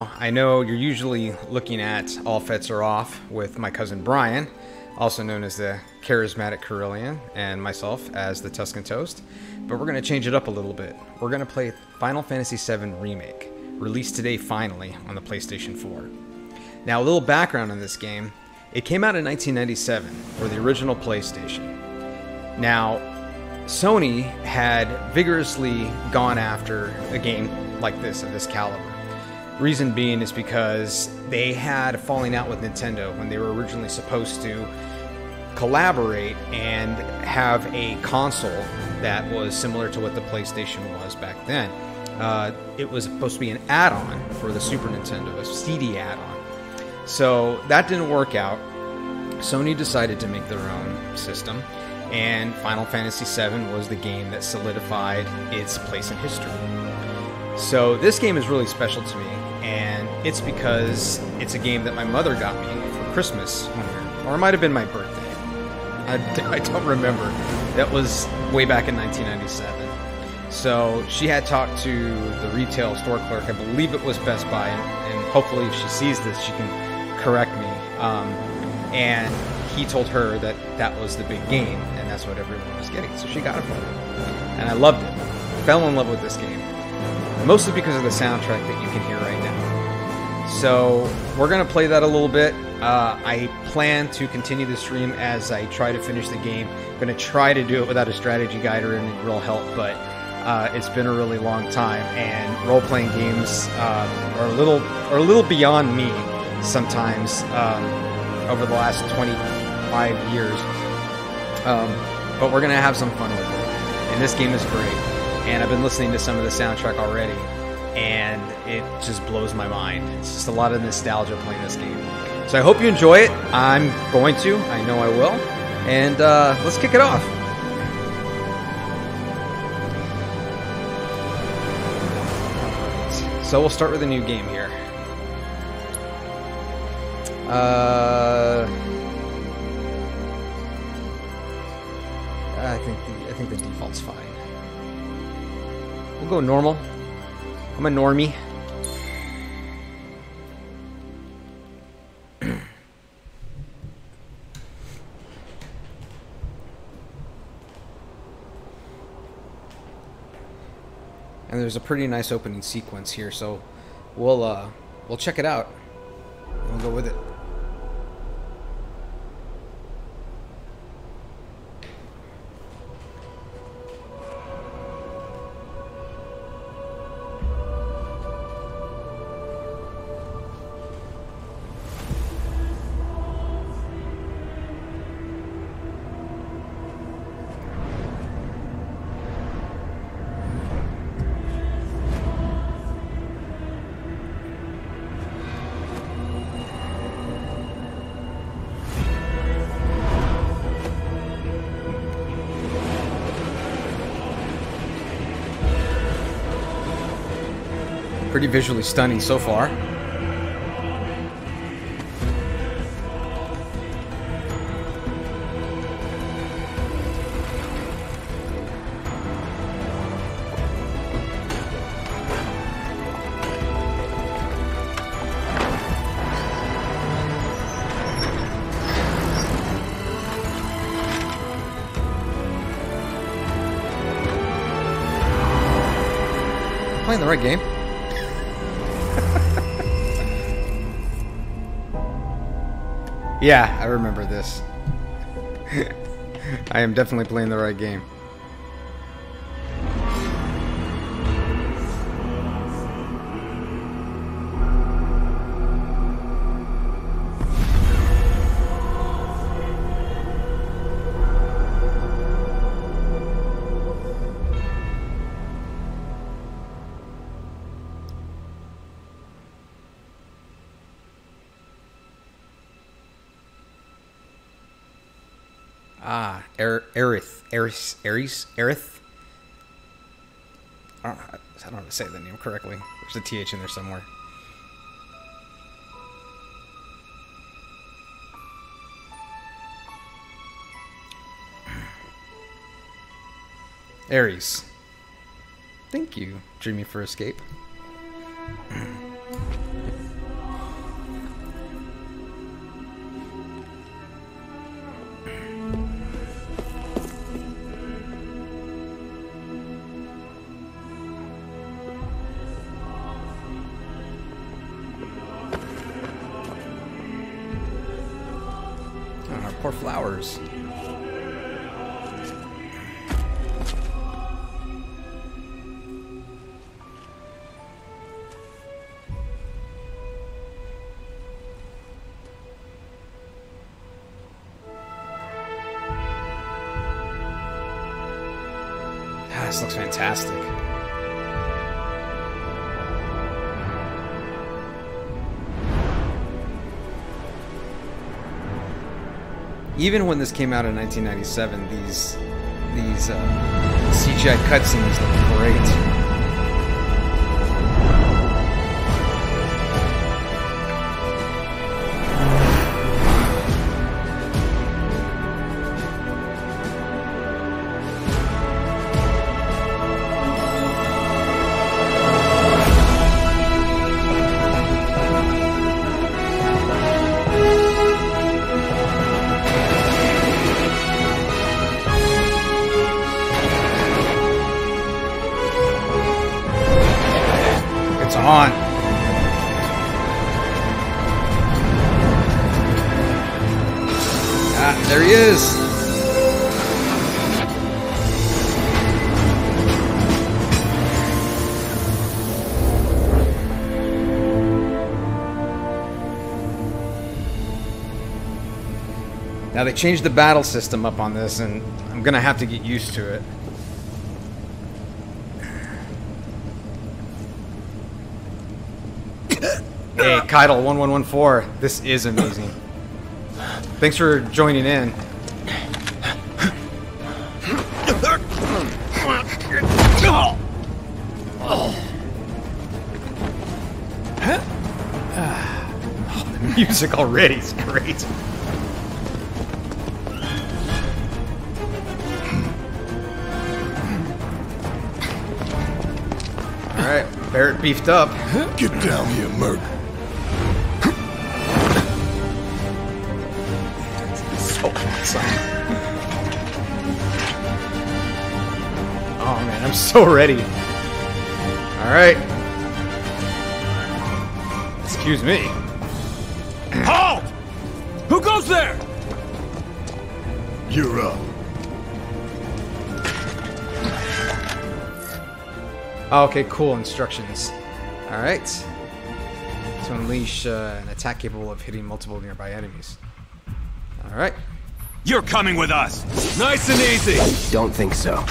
I know you're usually looking at All Fets Are Off with my cousin Brian, also known as the Charismatic Carillion, and myself as the Tuscan Toast, but we're going to change it up a little bit. We're going to play Final Fantasy VII Remake, released today finally on the PlayStation 4. Now, a little background on this game it came out in 1997 for the original PlayStation. Now, Sony had vigorously gone after a game like this, of this caliber. Reason being is because they had a falling out with Nintendo when they were originally supposed to collaborate and have a console that was similar to what the PlayStation was back then. Uh, it was supposed to be an add on for the Super Nintendo, a CD add on. So that didn't work out. Sony decided to make their own system, and Final Fantasy VII was the game that solidified its place in history. So this game is really special to me, it's because it's a game that my mother got me for Christmas one year, or it might have been my birthday. I, I don't remember. That was way back in 1997. So she had talked to the retail store clerk, I believe it was Best Buy, and, and hopefully if she sees this, she can correct me. Um, and he told her that that was the big game, and that's what everyone was getting. So she got it for me, and I loved it. Fell in love with this game mostly because of the soundtrack that you can hear. So we're gonna play that a little bit. Uh, I plan to continue the stream as I try to finish the game. I'm gonna try to do it without a strategy guide or any real help, but uh, it's been a really long time, and role-playing games uh, are a little are a little beyond me sometimes um, over the last 25 years. Um, but we're gonna have some fun with it, and this game is great and I've been listening to some of the soundtrack already, and it just blows my mind. It's just a lot of nostalgia playing this game. So I hope you enjoy it. I'm going to. I know I will. And uh, let's kick it off. So we'll start with a new game here. Uh, I think the I think the default's fine. We'll go normal. I'm a normie. and there's a pretty nice opening sequence here, so we'll uh, we'll check it out. We'll go with it. Pretty visually stunning so far. Playing the right game. Yeah, I remember this. I am definitely playing the right game. Aerith, Aerith. I don't, know, I don't know how to say the name correctly. There's a th in there somewhere. Ares. Thank you, Dreamy for Escape. Even when this came out in 1997, these these uh, CGI cutscenes look great. Changed the battle system up on this, and I'm gonna have to get used to it. Hey, Keitel 1114, this is amazing. Thanks for joining in. The music already is great. Barret beefed up. Get down here, Merc. so awesome. Oh man, I'm so ready. Alright. Excuse me. Halt! Who goes there? You're up. Oh, okay, cool instructions. Alright. To unleash uh, an attack capable of hitting multiple nearby enemies. Alright. You're coming with us. Nice and easy. Don't think so.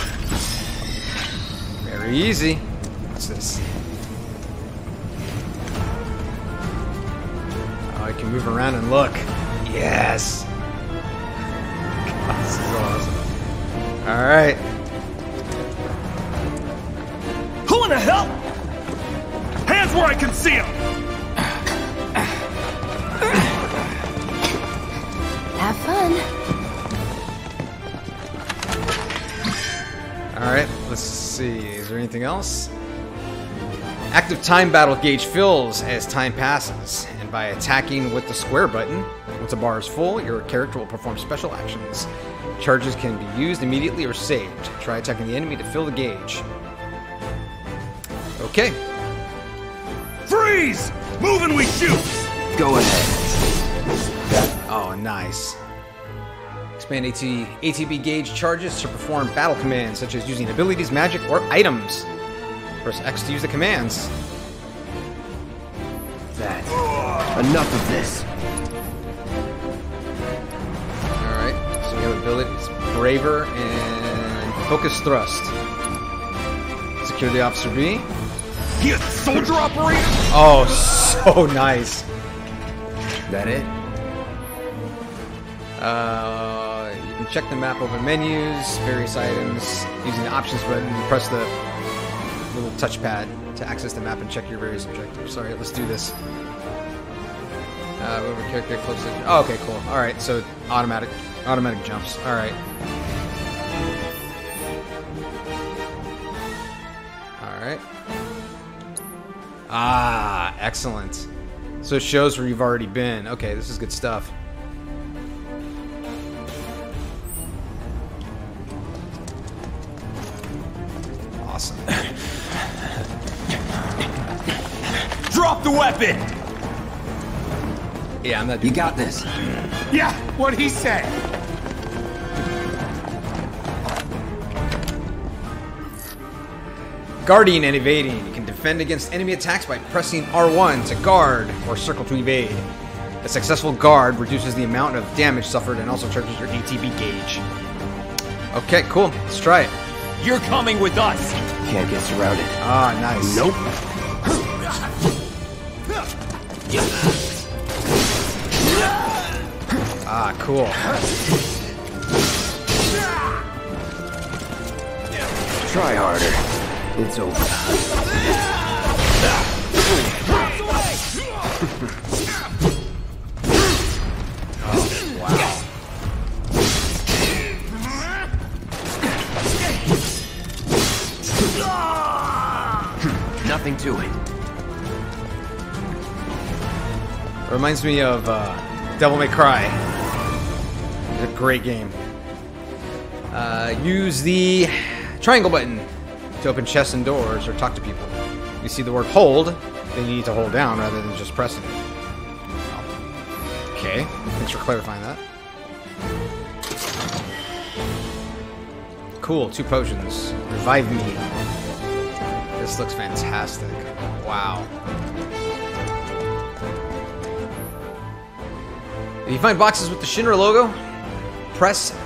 Very easy. What's this? Oh, I can move around and look. Yes! God, this is awesome. Alright. Who in the hell? Hands where I can see them. Have fun. Alright, let's see. Is there anything else? Active time battle gauge fills as time passes, and by attacking with the square button, once a bar is full, your character will perform special actions. Charges can be used immediately or saved. Try attacking the enemy to fill the gauge. Okay. Freeze! Move and we shoot. Go ahead. Oh, nice. Expand AT, ATB gauge charges to perform battle commands, such as using abilities, magic, or items. Press X to use the commands. That. Enough of this. Alright, so we have abilities Braver and Focus Thrust. Security Officer B. He a soldier operator? Oh, so nice. That it? Uh, you can check the map over menus, various items, using the options button. Press the little touchpad to access the map and check your various objectives. Sorry, let's do this. Uh, over character close to. Oh, okay, cool. All right, so automatic, automatic jumps. All right. Ah, excellent. So it shows where you've already been. Okay, this is good stuff. Awesome. Drop the weapon! Yeah, I'm not You got this. Yeah, what he said. Guarding and evading. You can defend against enemy attacks by pressing R1 to guard or circle to evade. A successful guard reduces the amount of damage suffered and also charges your ATB gauge. Okay, cool. Let's try it. You're coming with us. Can't get surrounded. Ah, nice. Nope. Ah, cool. Try harder. It's over. Nothing to it. Reminds me of uh, Devil May Cry. It's a great game. Uh, use the triangle button to open chests and doors or talk to people. You see the word hold, then you need to hold down rather than just pressing it. Okay, thanks for clarifying that. Cool, two potions. Revive me. This looks fantastic. Wow. If you find boxes with the Shinra logo, press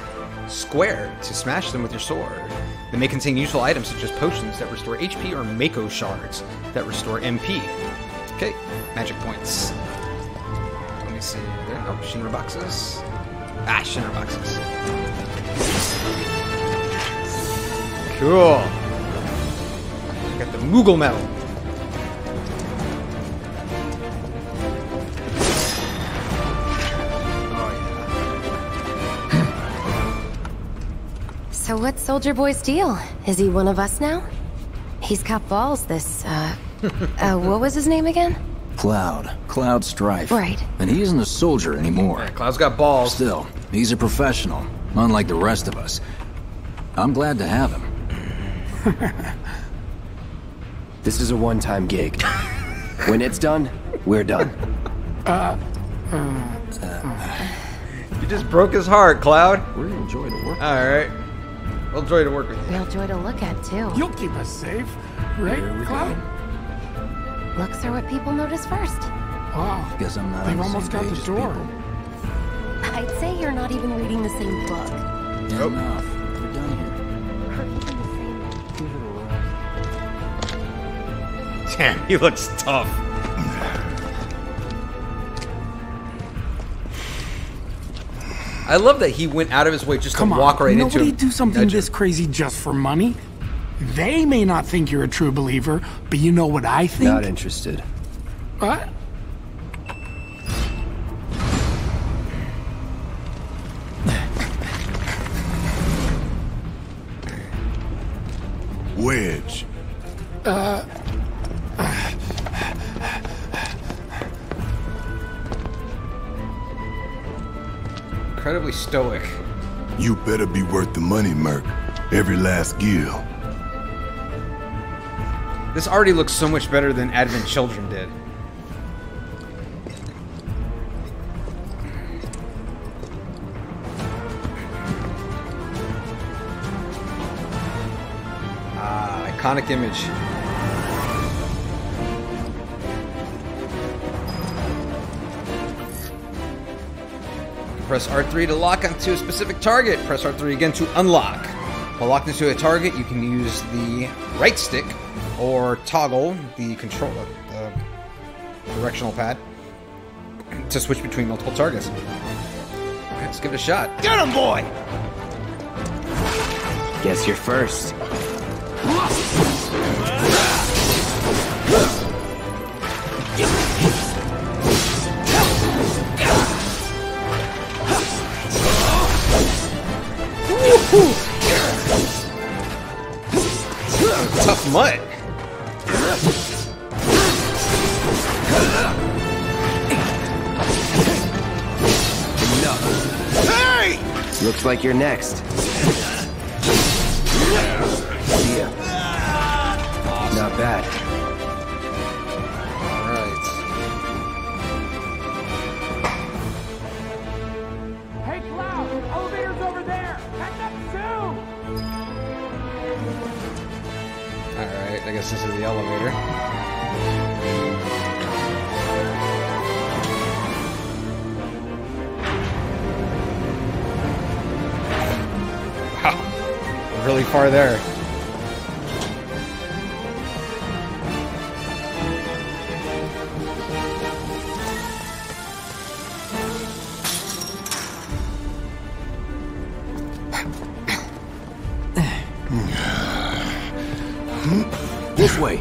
square to smash them with your sword. They may contain useful items such as potions that restore HP or Mako shards that restore MP. Okay, magic points. Let me see. There. Oh, Shinra boxes. Ah, Shinra boxes. Cool. Got the Moogle medal. What's Soldier Boy's deal? Is he one of us now? He's got balls, this, uh... uh, what was his name again? Cloud. Cloud Strife. Right. And he isn't a soldier anymore. Cloud's got balls. Still, he's a professional, unlike the rest of us. I'm glad to have him. This is a one-time gig. when it's done, we're done. You just broke his heart, Cloud. We're gonna enjoy the work. Alright. Well, joy to work with you. Real joy to look at, too. You'll keep us safe, right, Cloud? Looks are what people notice first. Wow. Guess I'm not. They've on the almost same got the page door. people. I'd say you're not even reading the same book. Yeah, enough. We're done here. Or even the same... Damn, he looks tough. I love that he went out of his way just Come to on. walk right into Nobody him. do something this crazy just for money. They may not think you're a true believer, but you know what I think? Not interested. What? Wedge. Uh, Incredibly stoic. You better be worth the money, Merc. Every last gil. This already looks so much better than Advent Children did. Ah, iconic image. Press R3 to lock onto a specific target. Press R3 again to unlock. While locked into a target, you can use the right stick or toggle the control uh, the directional pad to switch between multiple targets. Okay, let's give it a shot. Get him, boy! Guess you're first. Tough mutt. Looks like you're next. Really far there. This way.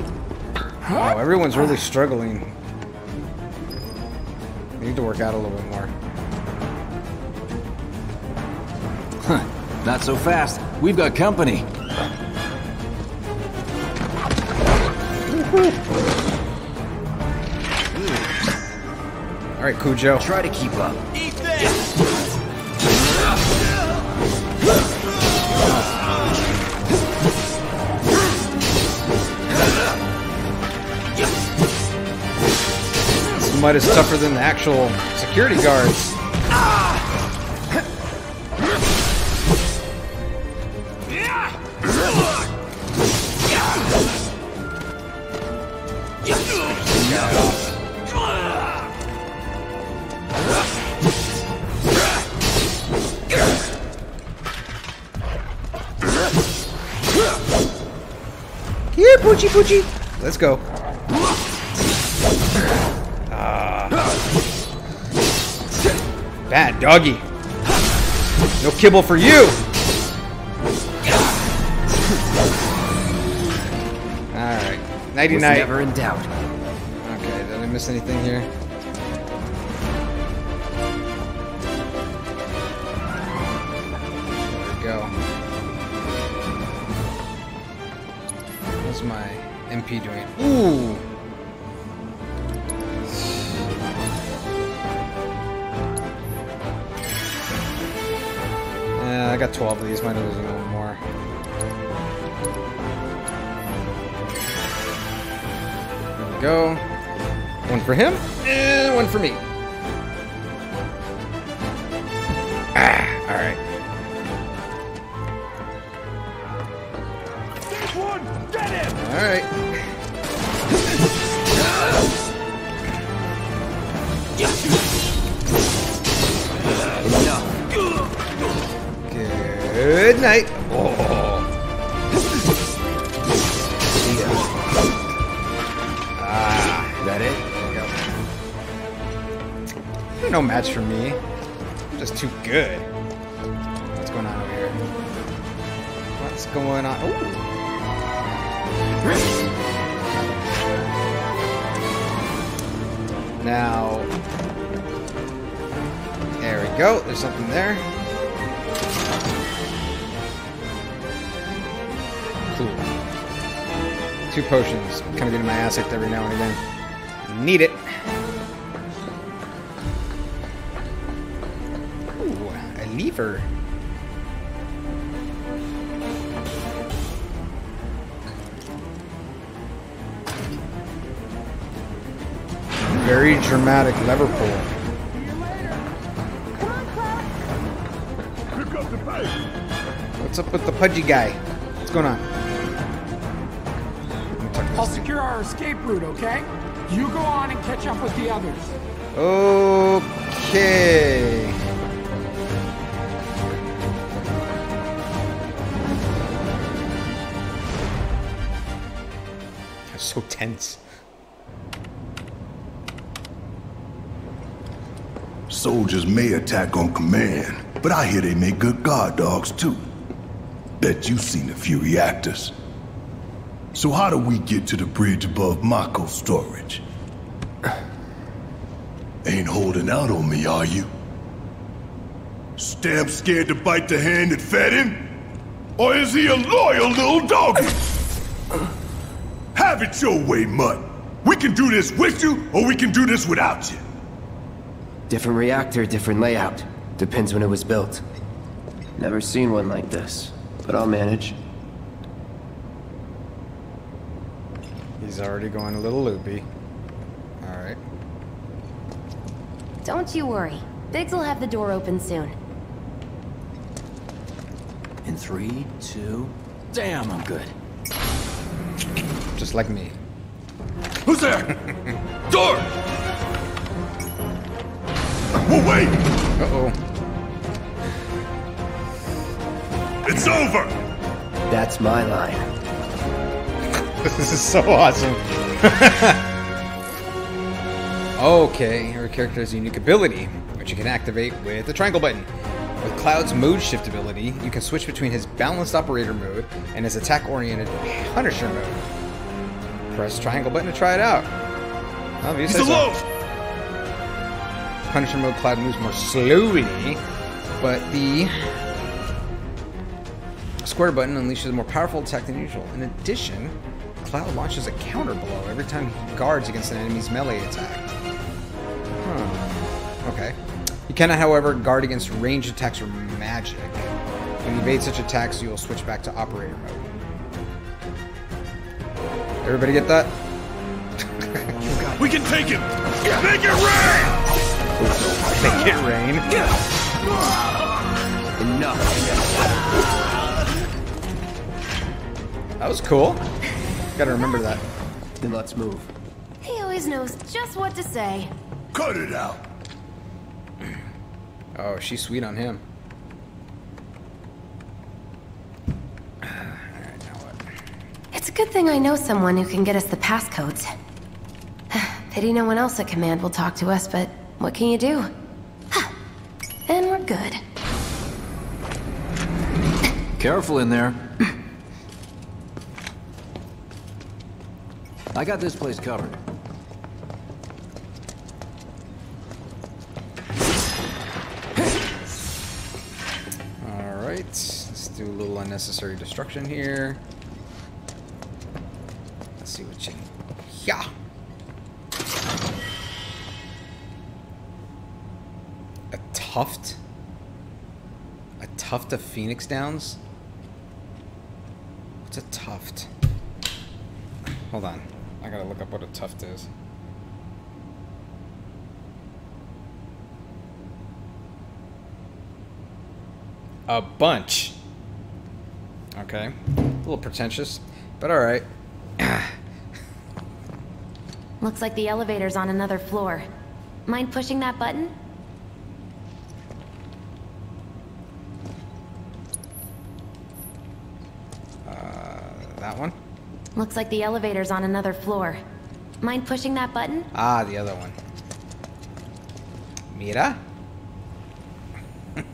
Wow, everyone's really struggling. We need to work out a little bit more. Not so fast. We've got company. All right, Cujo. Try to keep up. Eat This mud is tougher than the actual security guards. Here, Poochie Poochie. Let's go. Ah. Bad doggy. No kibble for you. Alright. Nighty Was night. never in doubt. Okay, did I miss anything here? For him, and one for me. Something there. Cool. Two potions. Kind of getting my ass kicked every now and again. Need it. Ooh, a lever. Very dramatic lever pull. Up with the pudgy guy? What's going on? Let me tuck I'll secure our escape route, okay? You go on and catch up with the others. Okay. That's so tense. Soldiers may attack on command, but I hear they make good guard dogs too. Bet you've seen a few reactors. So how do we get to the bridge above Mako storage? Ain't holding out on me, are you? Stamp scared to bite the hand that fed him? Or is he a loyal little doggy? Have it your way, Mutt. We can do this with you, or we can do this without you. Different reactor, different layout. Depends when it was built. Never seen one like this, but I'll manage. He's already going a little loopy. Alright. Don't you worry. Biggs will have the door open soon. In three, two. Damn, I'm good. just like me. Who's there? Door! Whoa, wait! Uh-oh. It's over! That's my line. This is so awesome. okay, your character has a unique ability, which you can activate with the triangle button. With Cloud's mode shift ability, you can switch between his balanced operator mode and his attack-oriented Punisher mode. Press triangle button to try it out. Oh, you He's say so. alone! Punisher mode, Cloud moves more slowly, but the square button unleashes a more powerful attack than usual. In addition, Cloud launches a counter blow every time he guards against an enemy's melee attack. Huh. Okay. You cannot, however, guard against ranged attacks or magic. When you evade such attacks, you will switch back to operator mode. Everybody get that? We can take him! Make it rain! Make it rain. Enough. That was cool. Gotta remember that. Then let's move. He always knows just what to say. Cut it out! Oh, she's sweet on him. It's a good thing I know someone who can get us the passcodes. Pity no one else at command will talk to us, but what can you do? and we're good. Careful in there. I got this place covered. Alright, let's do a little unnecessary destruction here. Let's see what you. Yeah! A tuft? A tuft of Phoenix Downs? What's a tuft? Hold on. I gotta look up what a tuft is. A bunch. Okay. A little pretentious, but alright. Looks like the elevator's on another floor. Mind pushing that button? Uh, that one? Looks like the elevator's on another floor. Mind pushing that button? Ah, the other one. Mira?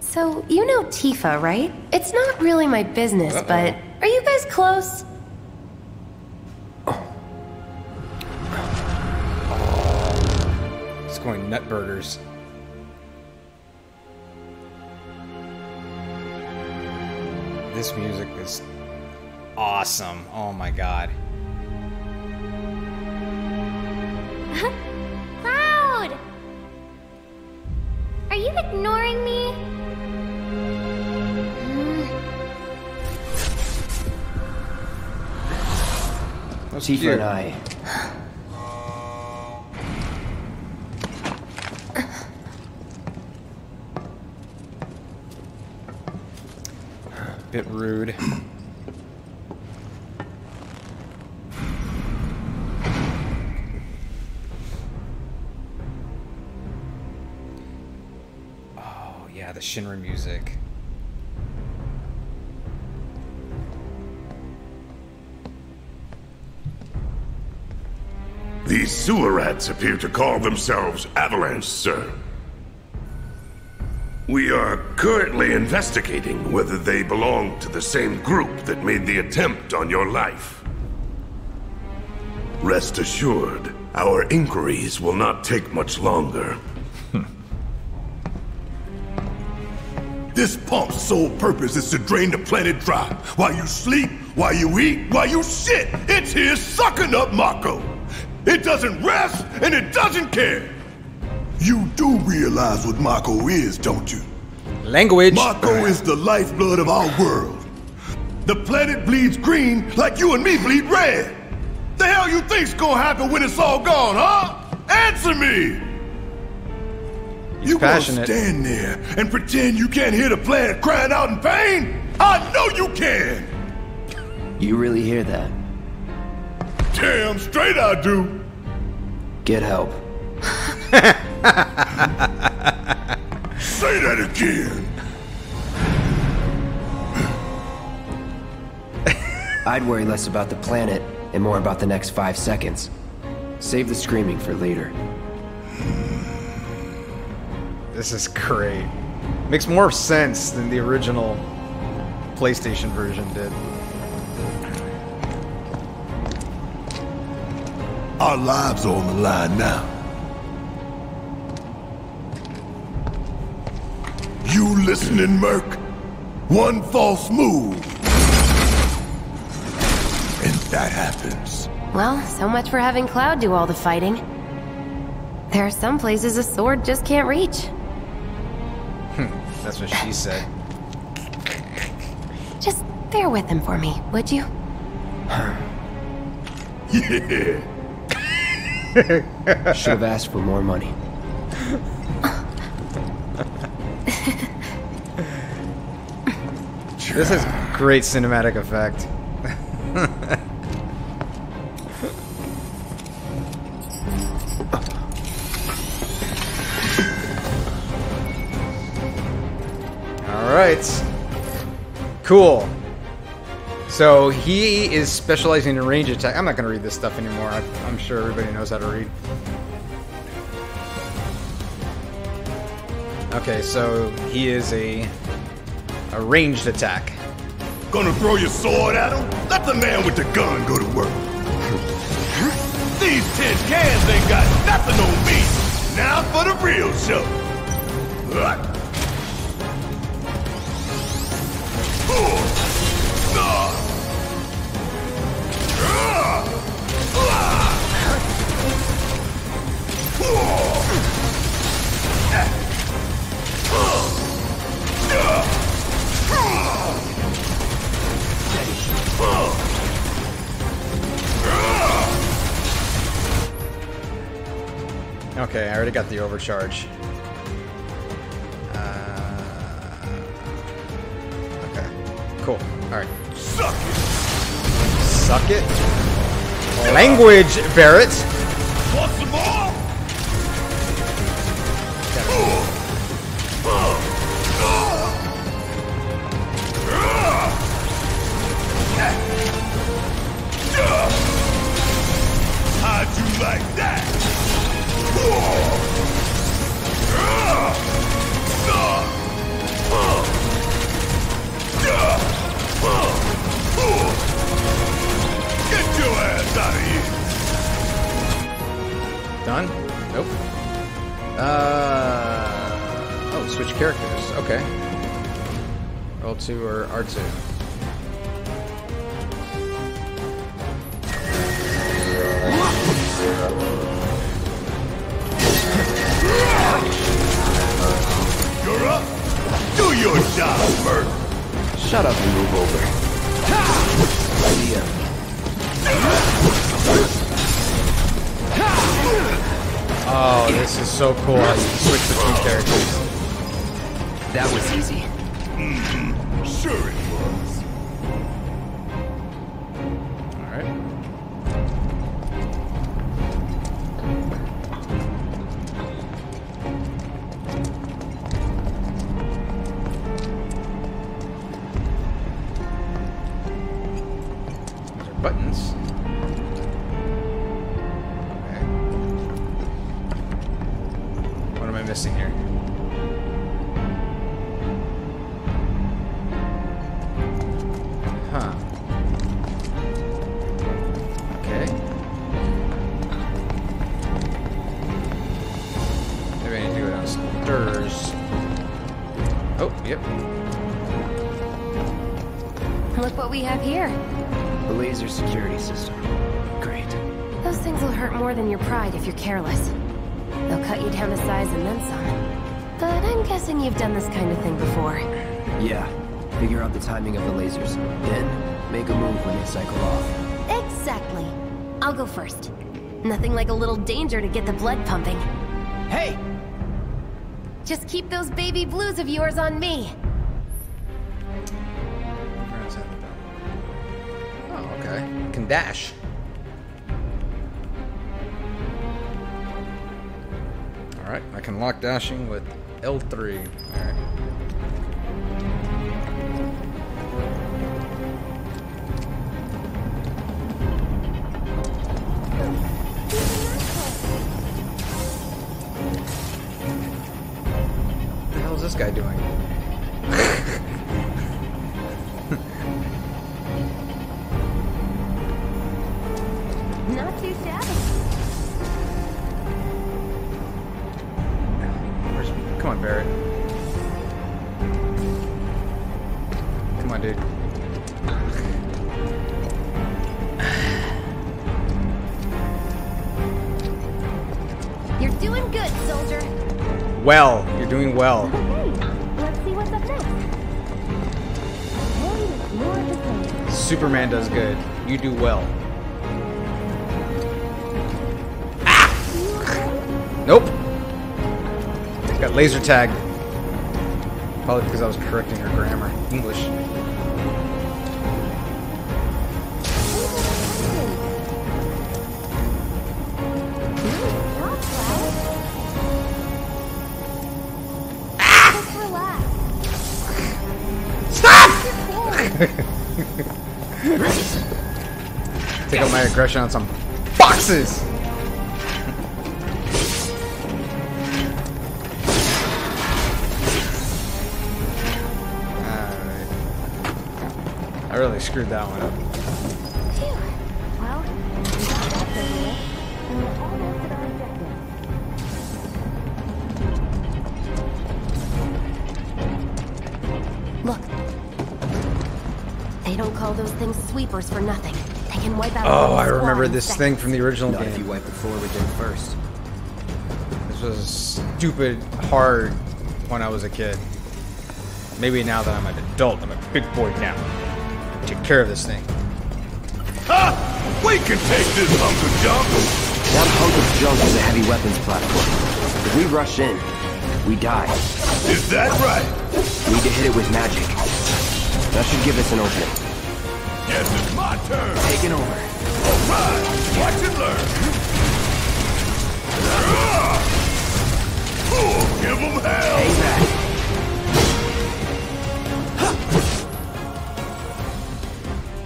So, you know Tifa, right? It's not really my business, Uh-oh. but are you guys close? It's going nutburgers. This music is awesome. Oh my god. Cloud! Are you ignoring me? Tifa and I. Shinra music. These sewer rats appear to call themselves Avalanche, sir. We are currently investigating whether they belong to the same group that made the attempt on your life. Rest assured, our inquiries will not take much longer. This pump's sole purpose is to drain the planet dry. While you sleep, while you eat, while you shit, it's here sucking up Mako. It doesn't rest and it doesn't care. You do realize what Mako is, don't you? Language. Mako is the lifeblood of our world. The planet bleeds green like you and me bleed red. The hell you think's gonna happen when it's all gone, huh? Answer me! You passionate. gonna stand there and pretend you can't hear the planet crying out in pain? I know you can! You really hear that? Damn straight I do. Get help. Say that again. I'd worry less about the planet and more about the next five seconds. Save the screaming for later. This is great. Makes more sense than the original PlayStation version did. Our lives are on the line now. You listening, Merc? One false move. And that happens. Well, so much for having Cloud do all the fighting. There are some places a sword just can't reach. That's what she said. Just bear with him for me, would you? Yeah. Should have asked for more money. This is great cinematic effect. All right. Cool. So he is specializing in range attack. I'm not going to read this stuff anymore. I, I'm sure everybody knows how to read. Okay, so he is a a ranged attack. Gonna throw your sword at him? Let the man with the gun go to work. These tin cans ain't got nothing on me. Now for the real show. Okay, I already got the overcharge. Cool. All right, Suck it. suck it. Language, Barret. Danger to get the blood pumping. Hey! Just keep those baby blues of yours on me. Where is that? Okay. Can dash. Alright, I can lock dashing with L3. Come on, Barret. Come on, dude. You're doing good, soldier. Well, you're doing well. Okay, let's see what's up next. One more of the same. Superman does good. You do well. Laser tag. Probably because I was correcting her grammar. English. Nice job, Cloud. Just. Take out my aggression on some boxes. Screwed that one up. Phew. Well, we got that over with, and we're almost at our objective. Look. They don't call those things sweepers for nothing. They can wipe out Oh, I remember this seconds. thing from the original Not if you game. wipe the floor with them first. This was stupid hard when I was a kid. Maybe now that I'm an adult, I'm a big boy now. Take care of this thing. Ha! We can take this hunk of junk! That hunk of junk is a heavy weapons platform. If we rush in, we die. Is that right? We need to hit it with magic. That should give us an opening. Guess it's my turn! Taking over. Alright, watch and learn! Ooh, Give 'em hell! Payback.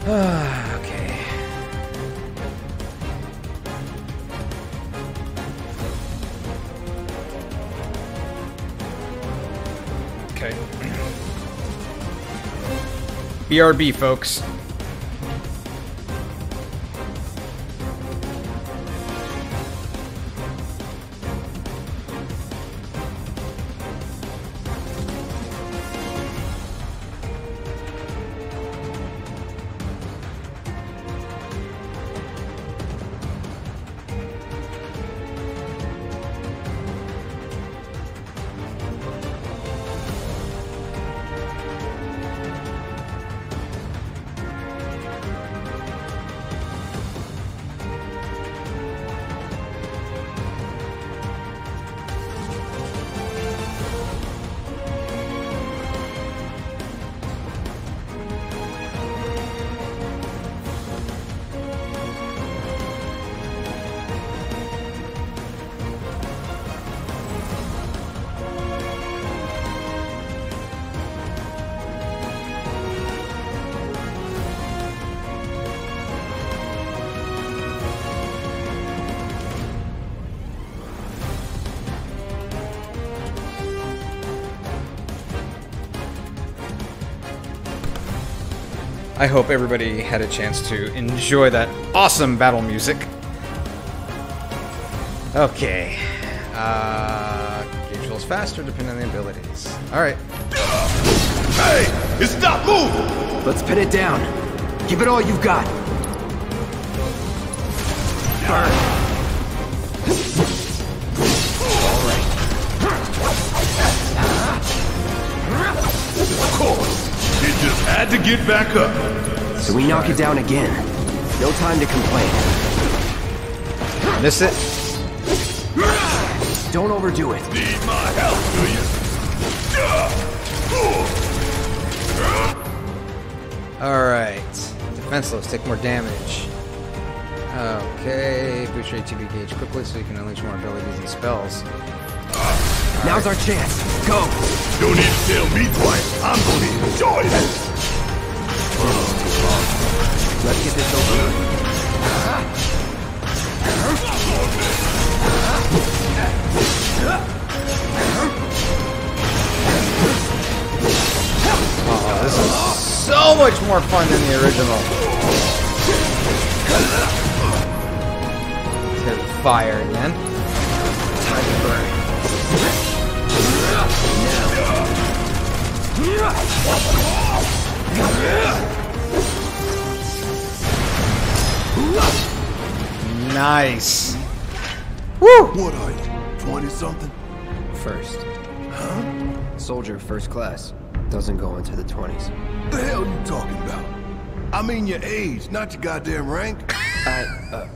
Ah, okay. Okay. BRB, folks. I hope everybody had a chance to enjoy that awesome battle music. Okay. Uh, gauge rolls faster depending on the abilities. Alright. Hey! It's stop moving! Let's pin it down. Give it all you've got. Burn. Of course! It just had to get back up. So we knock it down again. No time to complain. Miss it? Don't overdo it. Need my help, do you? Alright. Defenseless, take more damage. Okay, boost your ATB gauge quickly so you can unleash more abilities and spells. Now's our chance. Go! Don't need to tell me twice. I'm gonna enjoy this. Let's get this over with. Oh, this is so much more fun than the original. Let's hit fire again. Time to burn. Nice. Woo! What are you? 20 something? First. Huh? Soldier first class. Doesn't go into the 20s. The hell you talking about? I mean your age, not your goddamn rank. I, uh,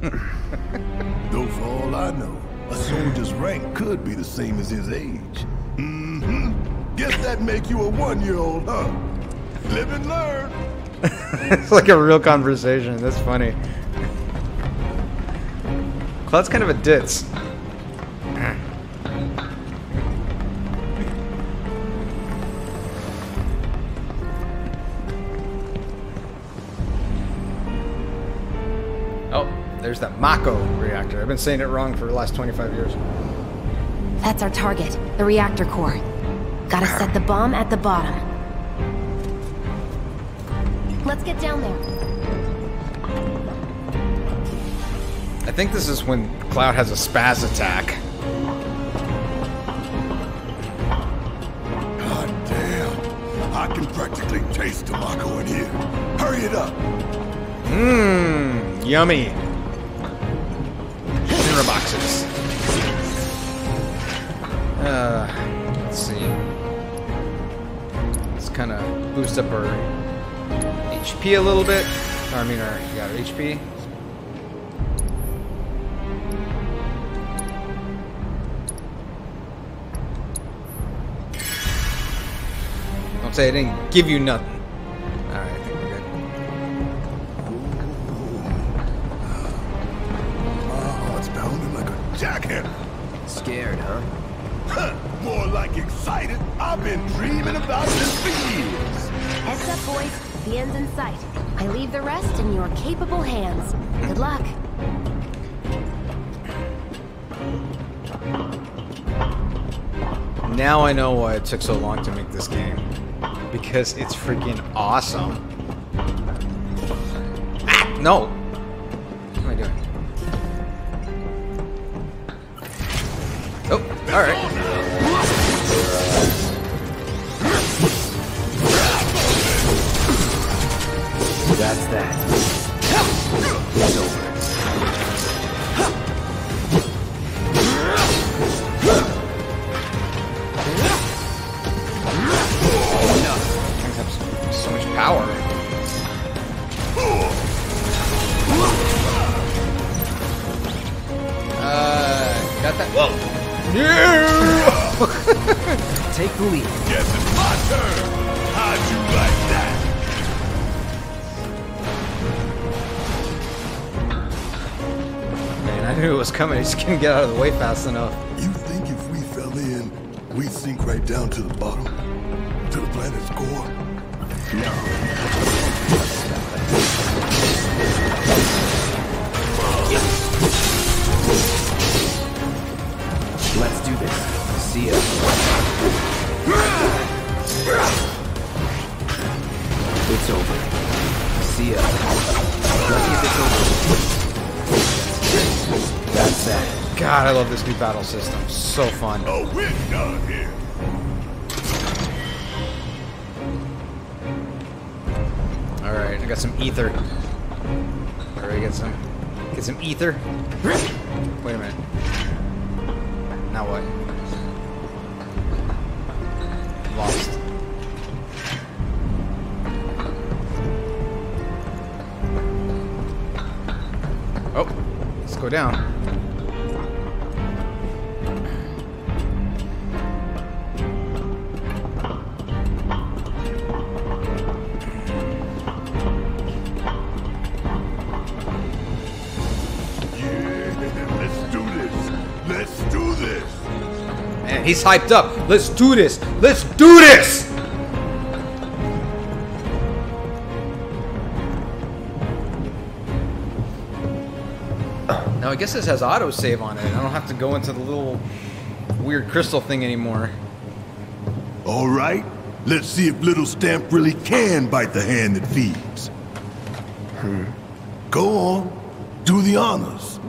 Though for all I know, a soldier's rank could be the same as his age. Mm-hmm. Guess that make you a one-year-old, huh? Live and learn. it's like a real conversation. That's funny. Cloud's kind of a ditz. Oh, there's that Mako reactor. I've been saying it wrong for the last 25 years. That's our target, the reactor core. Gotta set the bomb at the bottom. Let's get down there. I think this is when Cloud has a spaz attack. God damn. I can practically taste tobacco in here. Hurry it up. Mmm, yummy. Shinra boxes. Uh, boost up our HP a little bit. I mean, our, yeah, our HP. Don't say I didn't give you nothing. I know why it took so long to make this game. Because it's freaking awesome. Ah, no! What am I doing? Oh, alright. Just couldn't get out of the way fast enough. You think if we fell in, we'd sink right down to the bottom? To the planet's core? Let's new battle system. So fun. Oh, we're done here. Alright, I got some ether. Alright, get some get some ether. Wait a minute. Now what? Lost. Oh, let's go down. He's hyped up. Let's do this. Let's do this. Now I guess this has autosave on it. I don't have to go into the little weird crystal thing anymore. All right, let's see if Little Stamp really can bite the hand that feeds. Hmm. Go on, do the honors.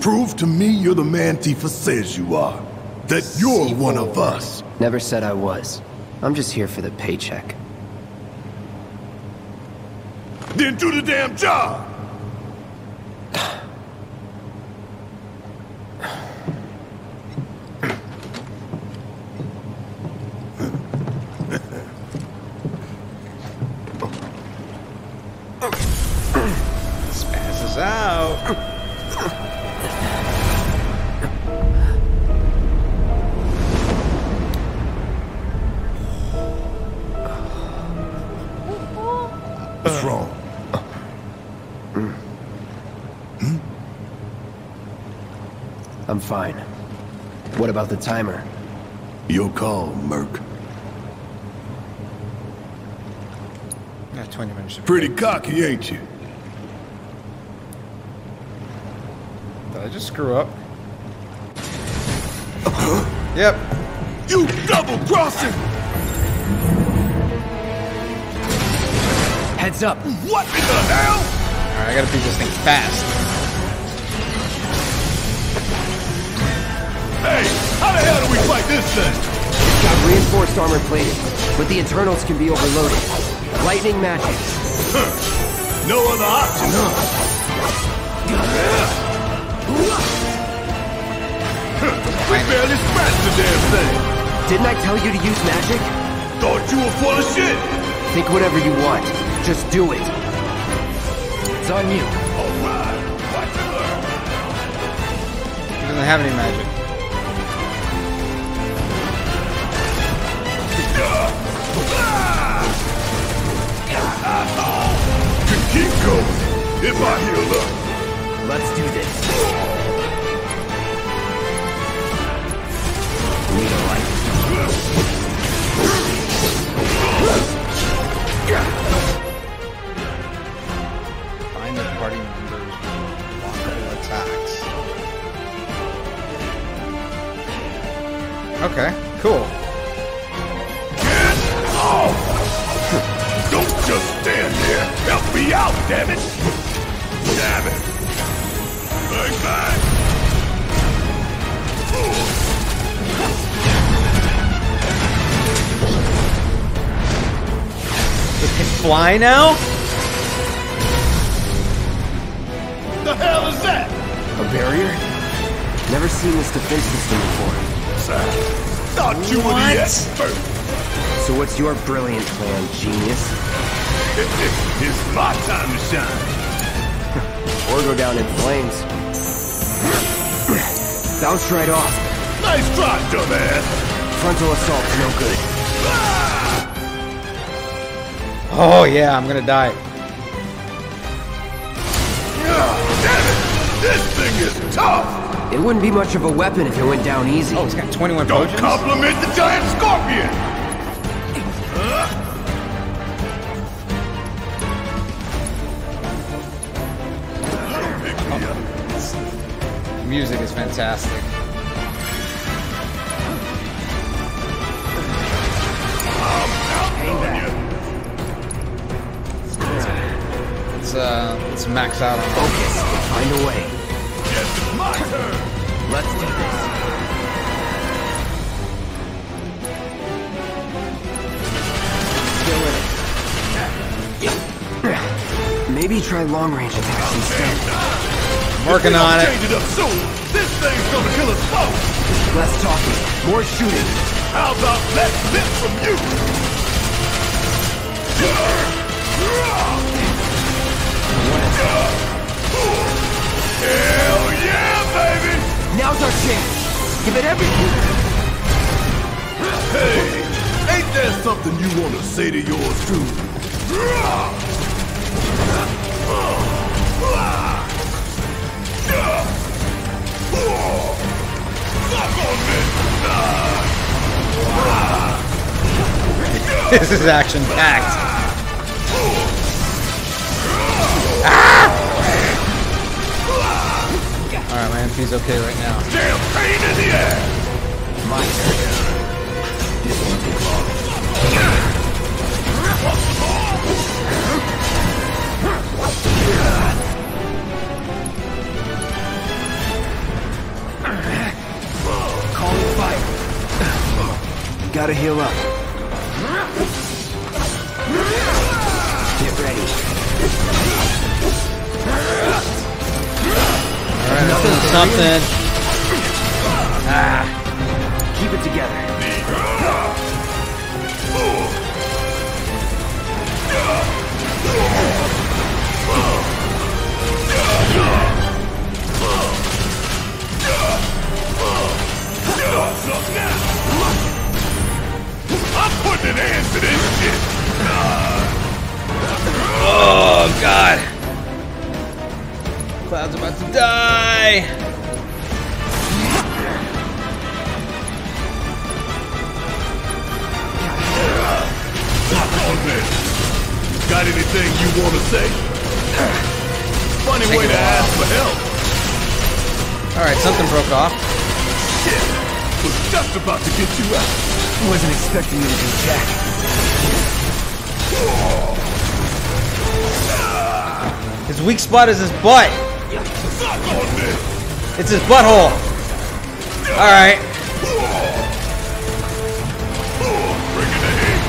Prove to me you're the man Tifa says you are. You're one of us. Never said I was. I'm just here for the paycheck. Then do the damn job! I'm fine. What about the timer? Your call, Merc. Yeah, 20 minutes. Pretty cocky, ain't you? Did I just screw up? Yep. You double crossing! Heads up! What in the hell? Alright, I gotta beat this thing fast. The hell do we fight this thing? It's got reinforced armor plating, but the internals can be overloaded. Lightning magic. No other option, huh? We barely scratched the damn thing. Didn't I tell you to use magic? Thought you were full of shit. Think whatever you want. Just do it. It's on you. All right, watch and learn. He doesn't have any magic. Keep going if I heal up. Let's do this. Find the party members attacks. Okay, cool. Me out, damn it! Damn it! Bang, bang! It can fly now? The hell is that? A barrier? Never seen this defense system before. Thought you were What? the expert. So what's your brilliant plan, genius? It's my time to shine. Or go down in flames. Bounce right off. Nice try, dumbass. Frontal assault's no good. Ah! Oh yeah, I'm gonna die. Damn it! This thing is tough. It wouldn't be much of a weapon if it went down easy. Oh, it's got 21 Don't potions? compliment the giant scorpion. Music is fantastic. Let's uh, let's max out on Focus. Find a way. It's my turn. Let's do this. Still in it. Maybe try long range attacks instead. Working on it. Change it up soon. This thing's gonna kill us both. Less talking, more shooting. How about less lip from you? Hell yeah, baby! Now's our chance. Give it everything. Hey, ain't there something you want to say to yours truly? this is action packed. Ah! Alright, my MP's okay right now. Damn pain in the ass! My turn. This won't Gotta heal up. Get ready. Alright, this is something. Ah. Keep it together. An end to shit! Oh, God. Cloud's about to die. Suck on! Got anything you want to say? Funny Take way to off. ask for help. Alright, something broke off. Shit! Was just about to get you out. Wasn't expecting you to do jack. His weak spot is his butt. Suck on this! It's his butthole. Alright. Bringing the heat.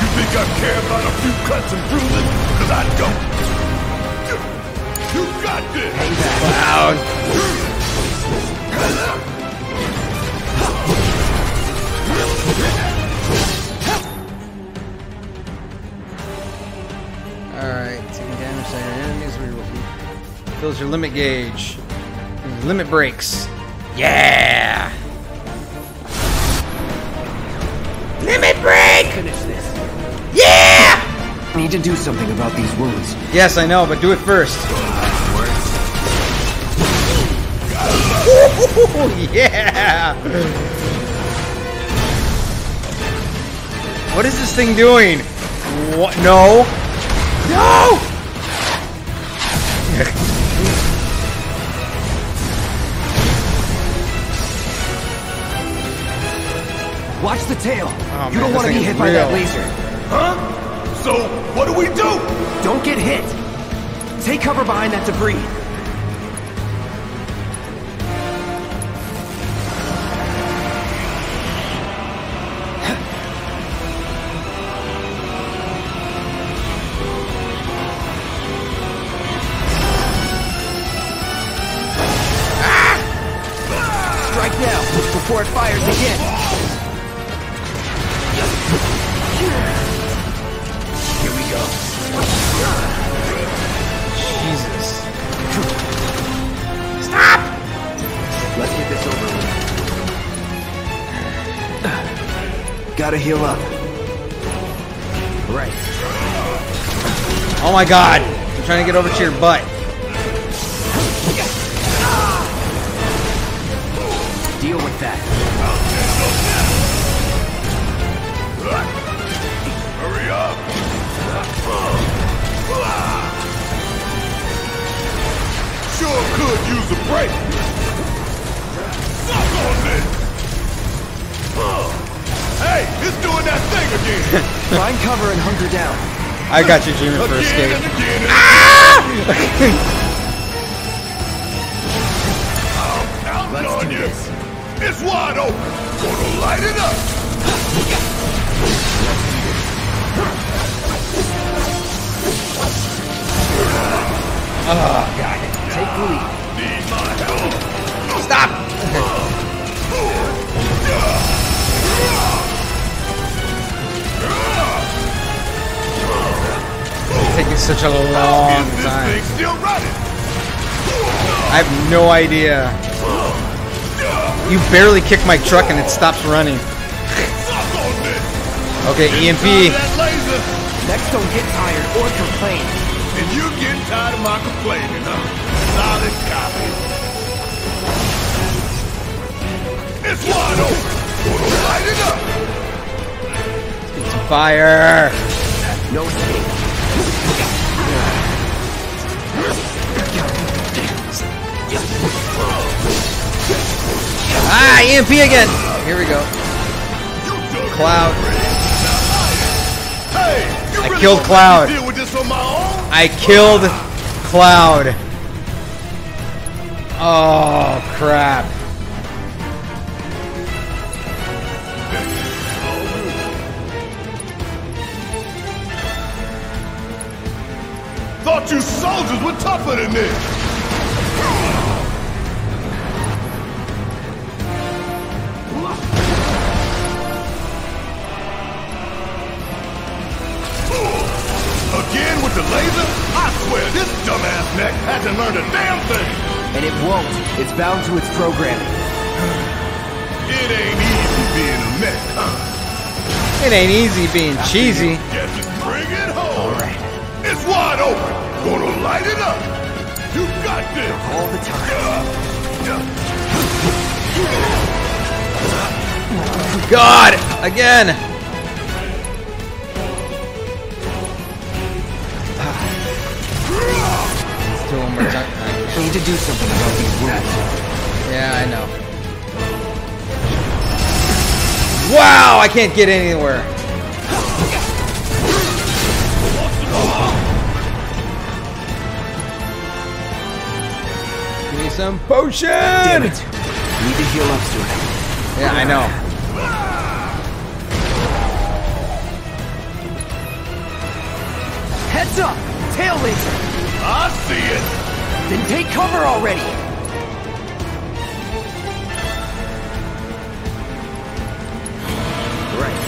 You think I care about a few cuts and bruises? Cause I don't. You got this! Cloud. Alright, taking damage to your enemies. re- Fills your limit gauge. Limit breaks. Yeah! Limit break! Finish this. Yeah! Need to do something about these wounds. Yes, I know, but do it first. yeah! What is this thing doing? What? No! No! Watch the tail. Oh, you man, don't want to be is hit by that laser. Huh? So, what do we do? Don't get hit. Take cover behind that debris. Heal up. Right. Oh my god! I'm trying to get over to your butt. I got you, Jimmy, for escape. and I have no idea. You barely kick my truck and it stops running. Suck on this. Okay, EMP. tired of That laser. Next, don't get tired or complain. And you get tired of my complaining, huh? Solid copy. It's wide open. Gonna light it up. Some Fire! No escape. Ah, EMP again! Here we go. Cloud. I killed gonna let me Cloud. Deal with this on my own? I killed Cloud. Oh, crap. Thought you soldiers were tougher than this. Dumbass hasn't learned a damn thing. And it won't. It's bound to its programming. It ain't easy being a mech, huh? It ain't easy being cheesy. Guess it's bring it home. All right. It's wide open. Gonna light it up. You got this. All the time. God! Again! Need to do something about these wounds. Yeah, I know. Wow! I can't get anywhere. Give me some potion! Damn it. Need to heal up soon. Yeah, I know. Heads up! Tail laser! I see it. Then take cover already! Right.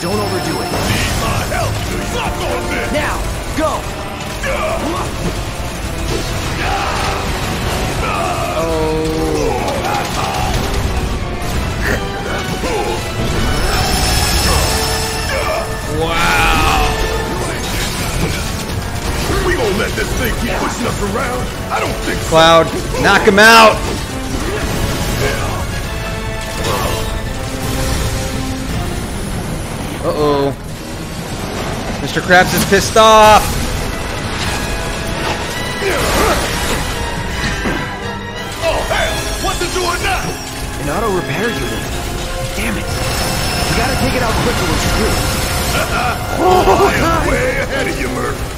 Don't overdo it. Need my help. Suck on this. Now, go! Oh. Wow! We gonna let this thing keep pushing us around? I don't think so. Cloud, knock him out! Uh-oh. Mr. Krabs is pissed off! Oh, hell. What's it doing now? An auto repair unit. Damn it. We gotta take it out quicker when she's through. I am way ahead of you, Murph.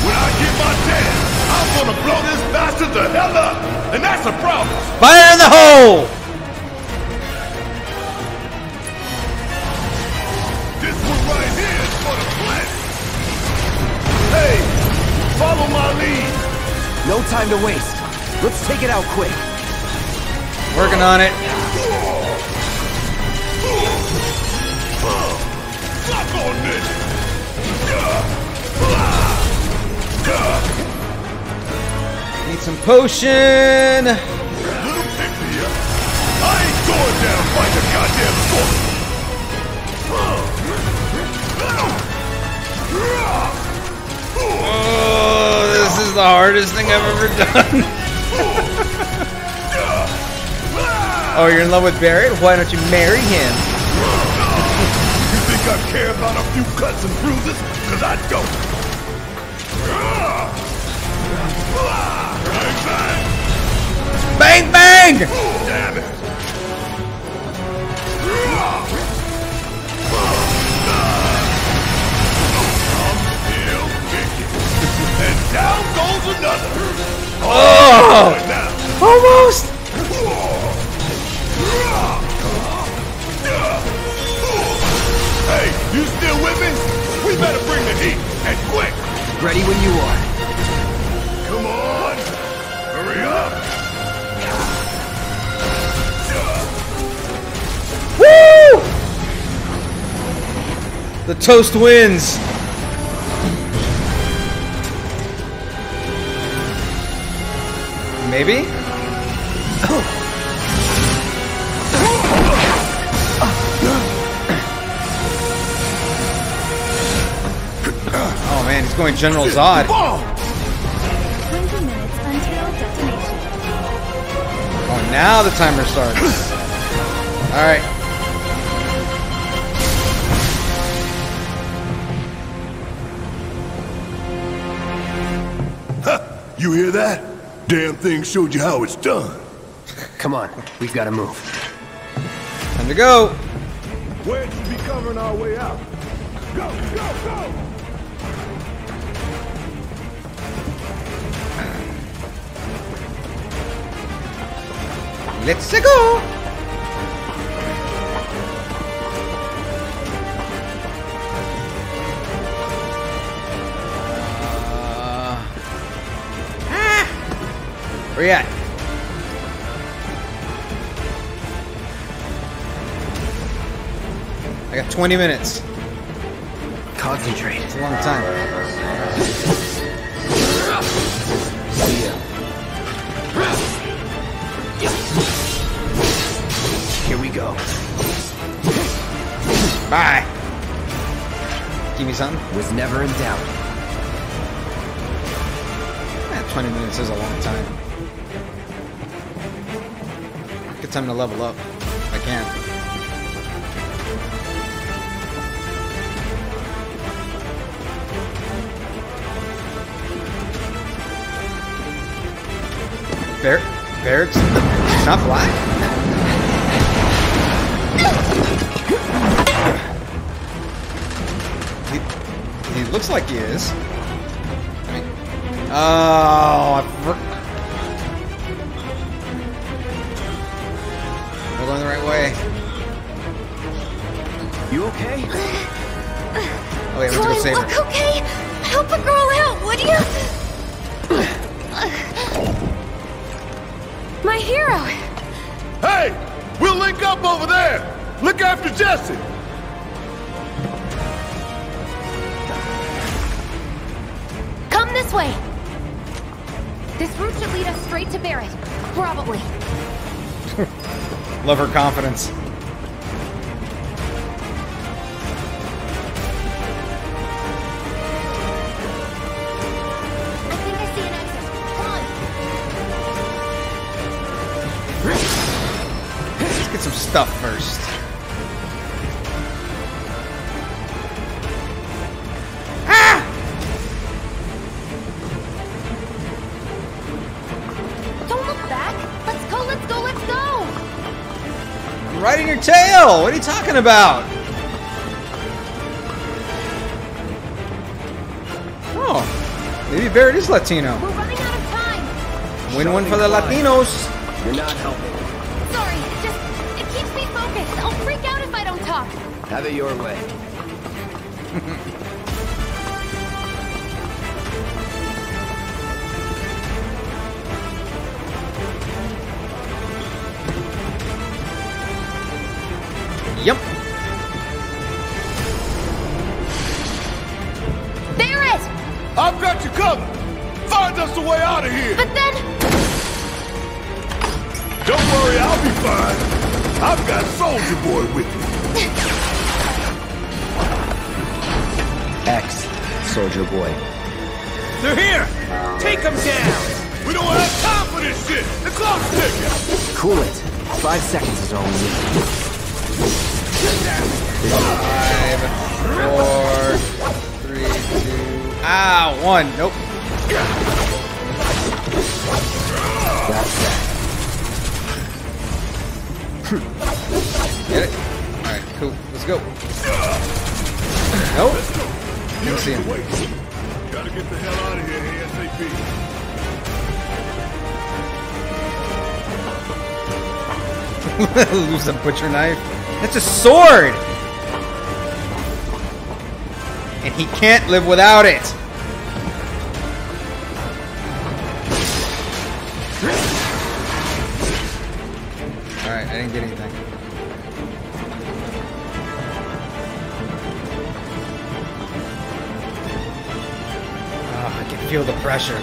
When I get my chance, I'm gonna blow this bastard the hell up. And that's a problem. Fire in the hole! This one right here is for the plant. Hey, follow my lead. No time to waste. Let's take it out quick. Working on it. Need some potion! Little pick me up. I ain't going down like a goddamn. Oh, this is the hardest thing I've ever done. oh, you're in love with Barret? Why don't you marry him? You think I care about a few cuts and bruises? Cause I don't. Bang, bang. Bang, bang! Damn it. Still kicking. And down goes another. Oh! And now. Almost! Hey, you still with me? We better bring the heat, and quick! Ready when you are. The toast wins. Maybe? Oh man, he's going General Zod. Boom! 20 minutes until detonation. Oh, now the timer starts. All You hear that? Damn thing showed you how it's done. Come on, we've got to move. Time to go. Where should be covering our way out? Go, go, go! Let's go. Where you at? I got 20 minutes. Concentrate. It's a long time. Here we go. Bye. Give me something. Was never in doubt. Eh, 20 minutes is a long time. Good time to level up. I can. Bear, Barret's not black? He, he looks like he is. I mean, oh, I You okay? Yeah, we have to go Do I save look her. okay? Help a girl out, would you? My hero. Hey! We'll link up over there! Look after Jesse! Come this way. This route should lead us straight to Barret. Probably. Love her confidence. Stuff first. Ah! Don't look back. Let's go, let's go, let's go. I'm riding your tail! What are you talking about? Oh, maybe Barret is Latino. We're running out of time. Win one for the Latinos. You're not helping. Have it your way. Yep. Barret! I've got you covered! Find us a way out of here! But then Don't worry, I'll be fine. I've got Soldier Boy with me. Soldier Boy. They're here! Take them down! We don't have time for this shit! The clock's ticking! Cool it. Five seconds is all we need. Five, four, three, two. Ah, one. Nope. That's that. Get it? Alright, cool. Let's go. Nope. Didn't see him. Wait. Gotta get the hell out of here ASAP. Lose a butcher knife. That's a sword! And he can't live without it. Feel the pressure.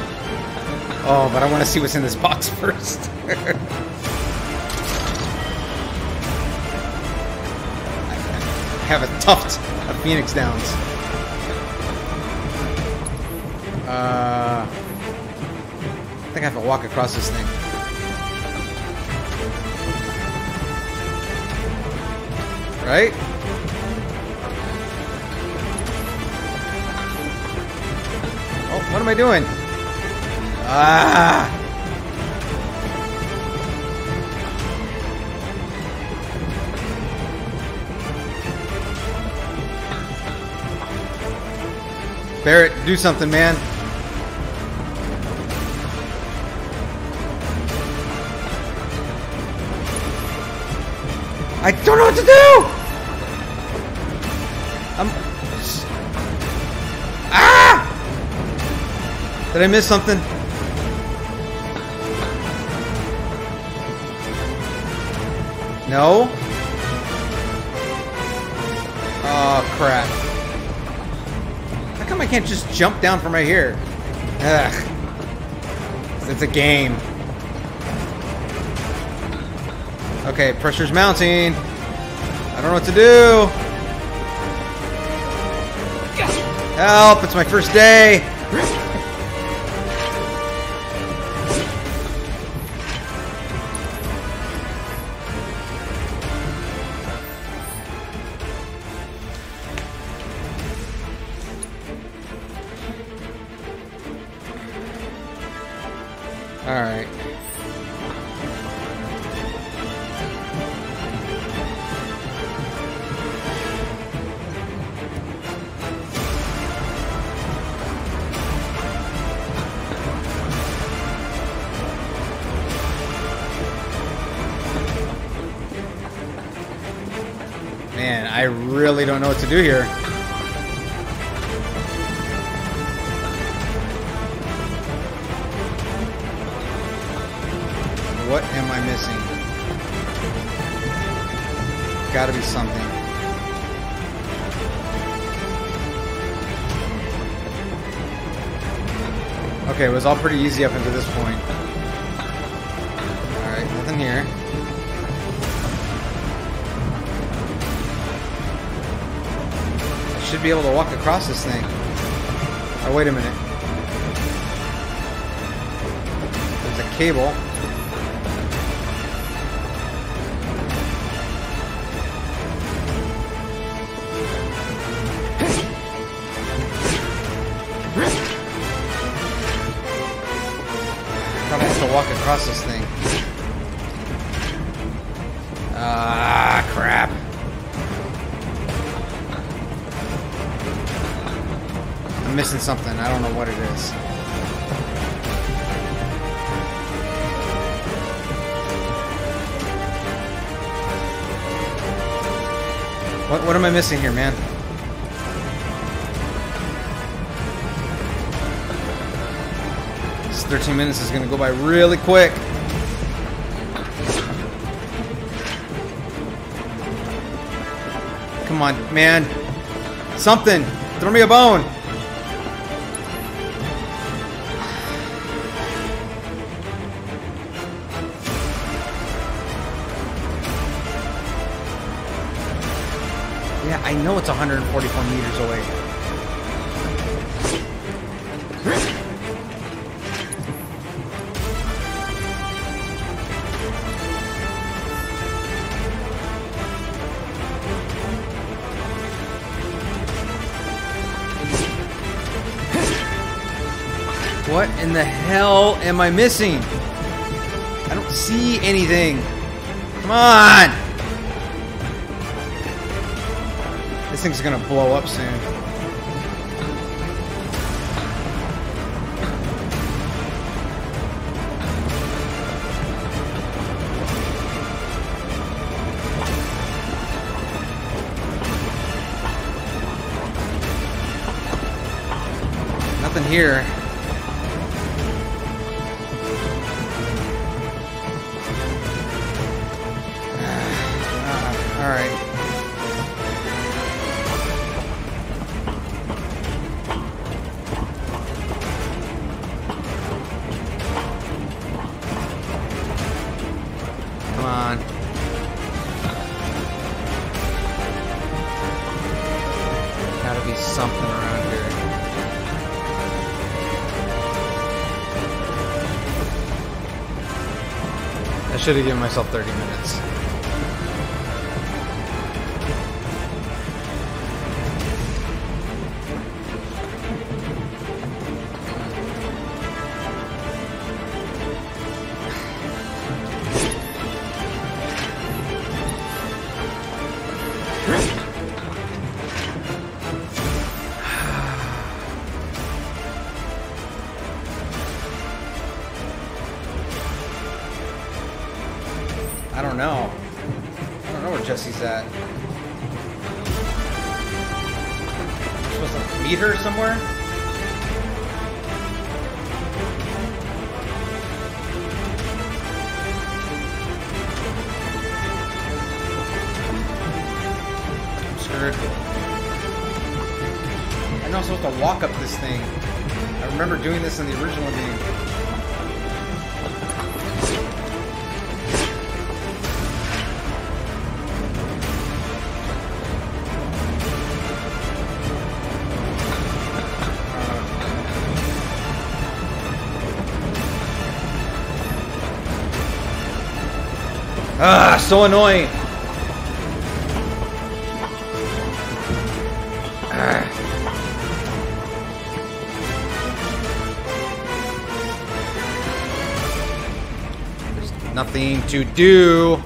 Oh, but I want to see what's in this box first. I have a tuft of Phoenix Downs. Uh, I think I have to walk across this thing. Right? What am I doing? Ah! Barret, do something, man. I don't know what to do! Did I miss something? No? Oh, crap. How come I can't just jump down from right here? Ugh. It's a game. Okay, pressure's mounting. I don't know what to do. Help, it's my first day. Really don't know what to do here. What am I missing? Gotta be something. Okay, it was all pretty easy up until this point. Alright, nothing here. Should be able to walk across this thing. Oh, wait a minute. There's a cable. I missing here, man? This 13 minutes is gonna go by really quick. Come on, man. Something. Throw me a bone. Know it's 144 meters away. What in the hell am I missing? I don't see anything. Come on! This thing's gonna blow up soon. Nothing here. Should have given myself 30 minutes. I don't know. I don't know where Jessie's at. supposed to meet her somewhere? I'm screwed. I know I'm supposed to walk up this thing. I remember doing this in the original game. So annoying. There's nothing to do.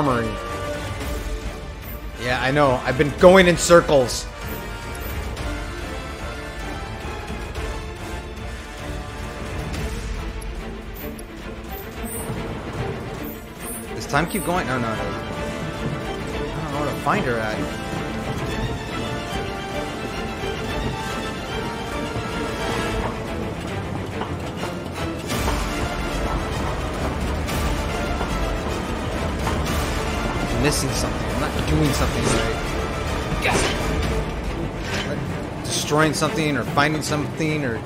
Armory. Yeah, I know. I've been going in circles. Does time keep going? No, no, no. I don't know where to find her at. Something. I'm not doing something right. Destroying something or finding something or.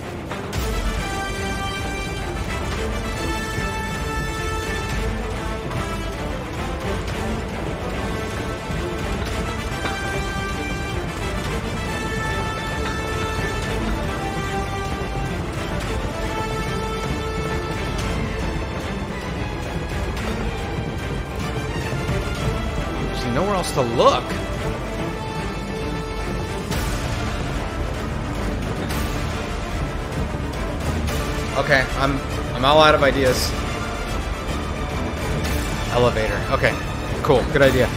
Look. Okay, I'm I'm all out of ideas. Elevator. Okay, cool. Good idea.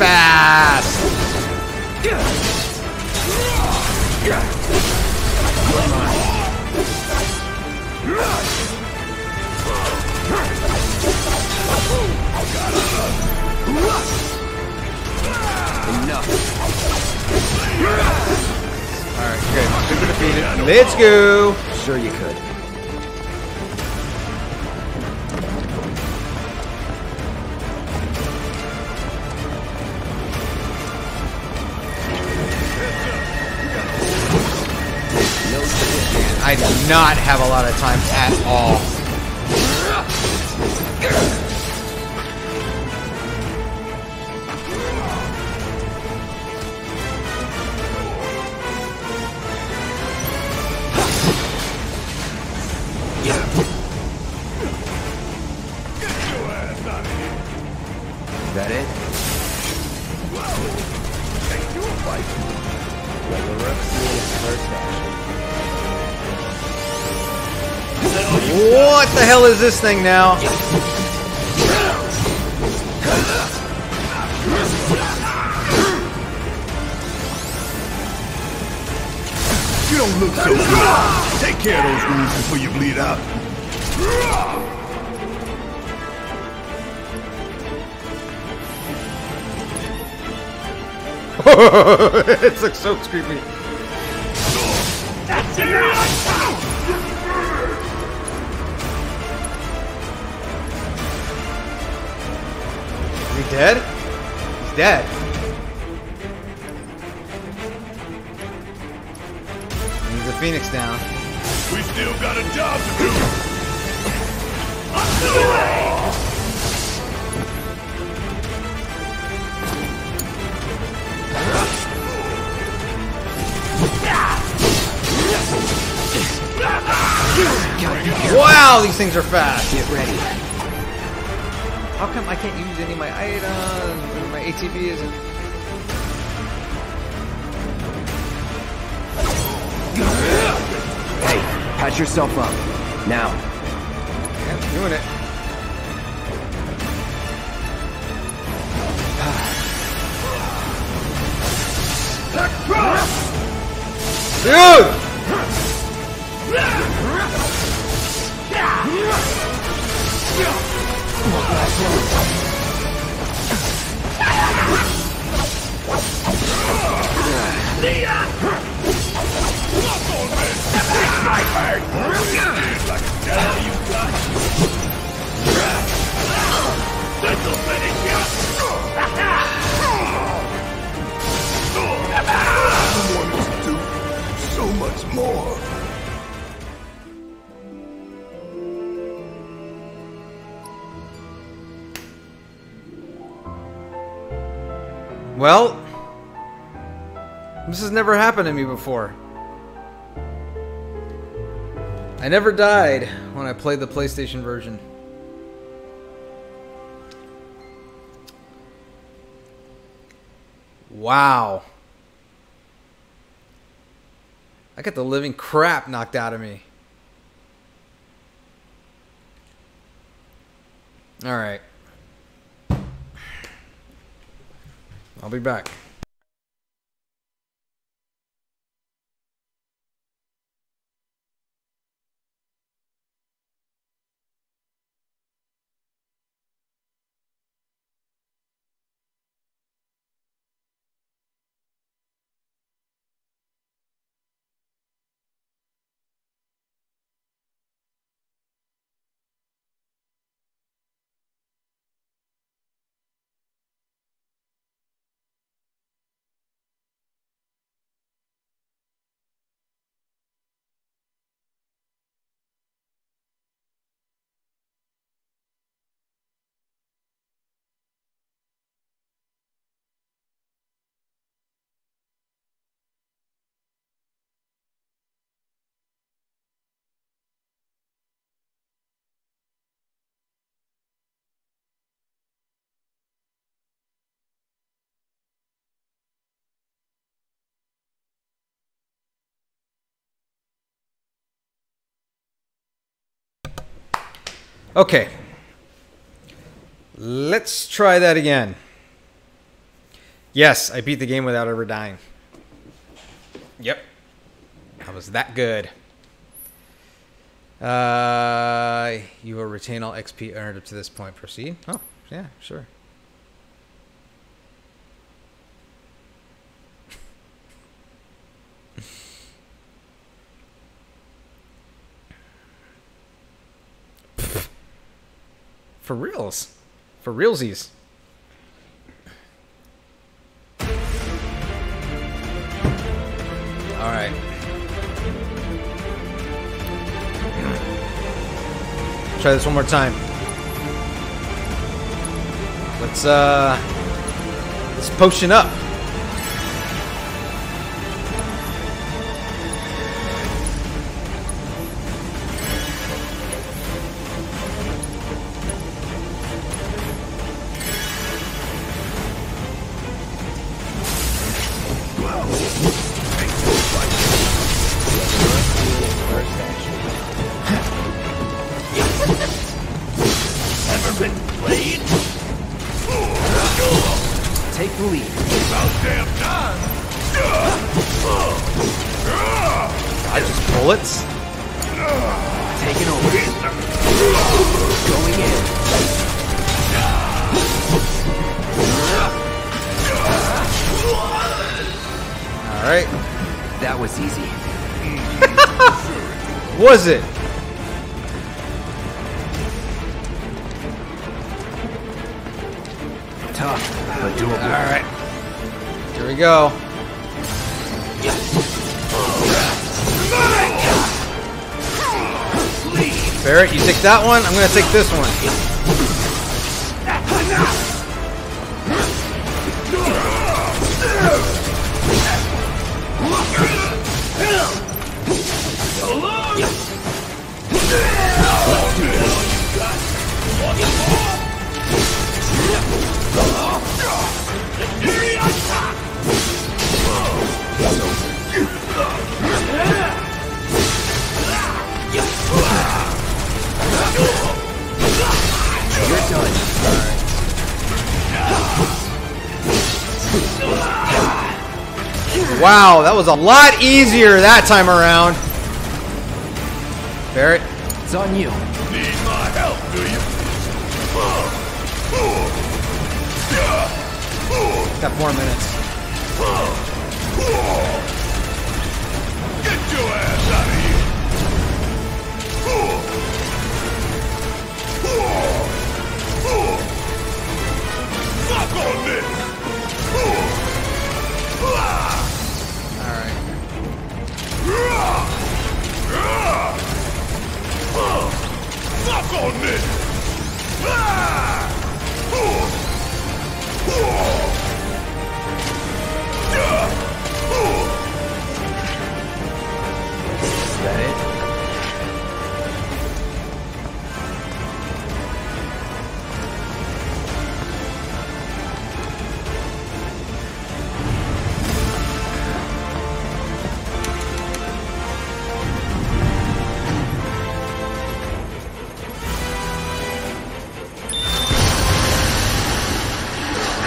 Fast. Alright, good. Super defeated. Let's go. Sure you could. Not have a lot of time at all. What is this thing now? You don't look so good. Take care of those wounds before you bleed out. it looks so creepy. Dead. He's a phoenix down. We still got a job to do. Wow, these things are fast. Get ready. How come I can't use any of my items? Or My ATB isn't. Hey, patch yourself up. Now. Yeah, doing it. Dude! Well, this has never happened to me before. I never died when I played the PlayStation version. Wow. I got the living crap knocked out of me. All right. I'll be back. Okay. Let's try that again. Yes, I beat the game without ever dying. Yep. I was that good. Uh, you will retain all XP earned up to this point. Proceed. Oh, yeah, sure. For reals. For realsies. All right. Try this one more time. Let's uh let's potion up. That one. I'm gonna take this one. Was a lot easier that time around. Barret, It's on you. Need my help, do you? got four minutes. On this!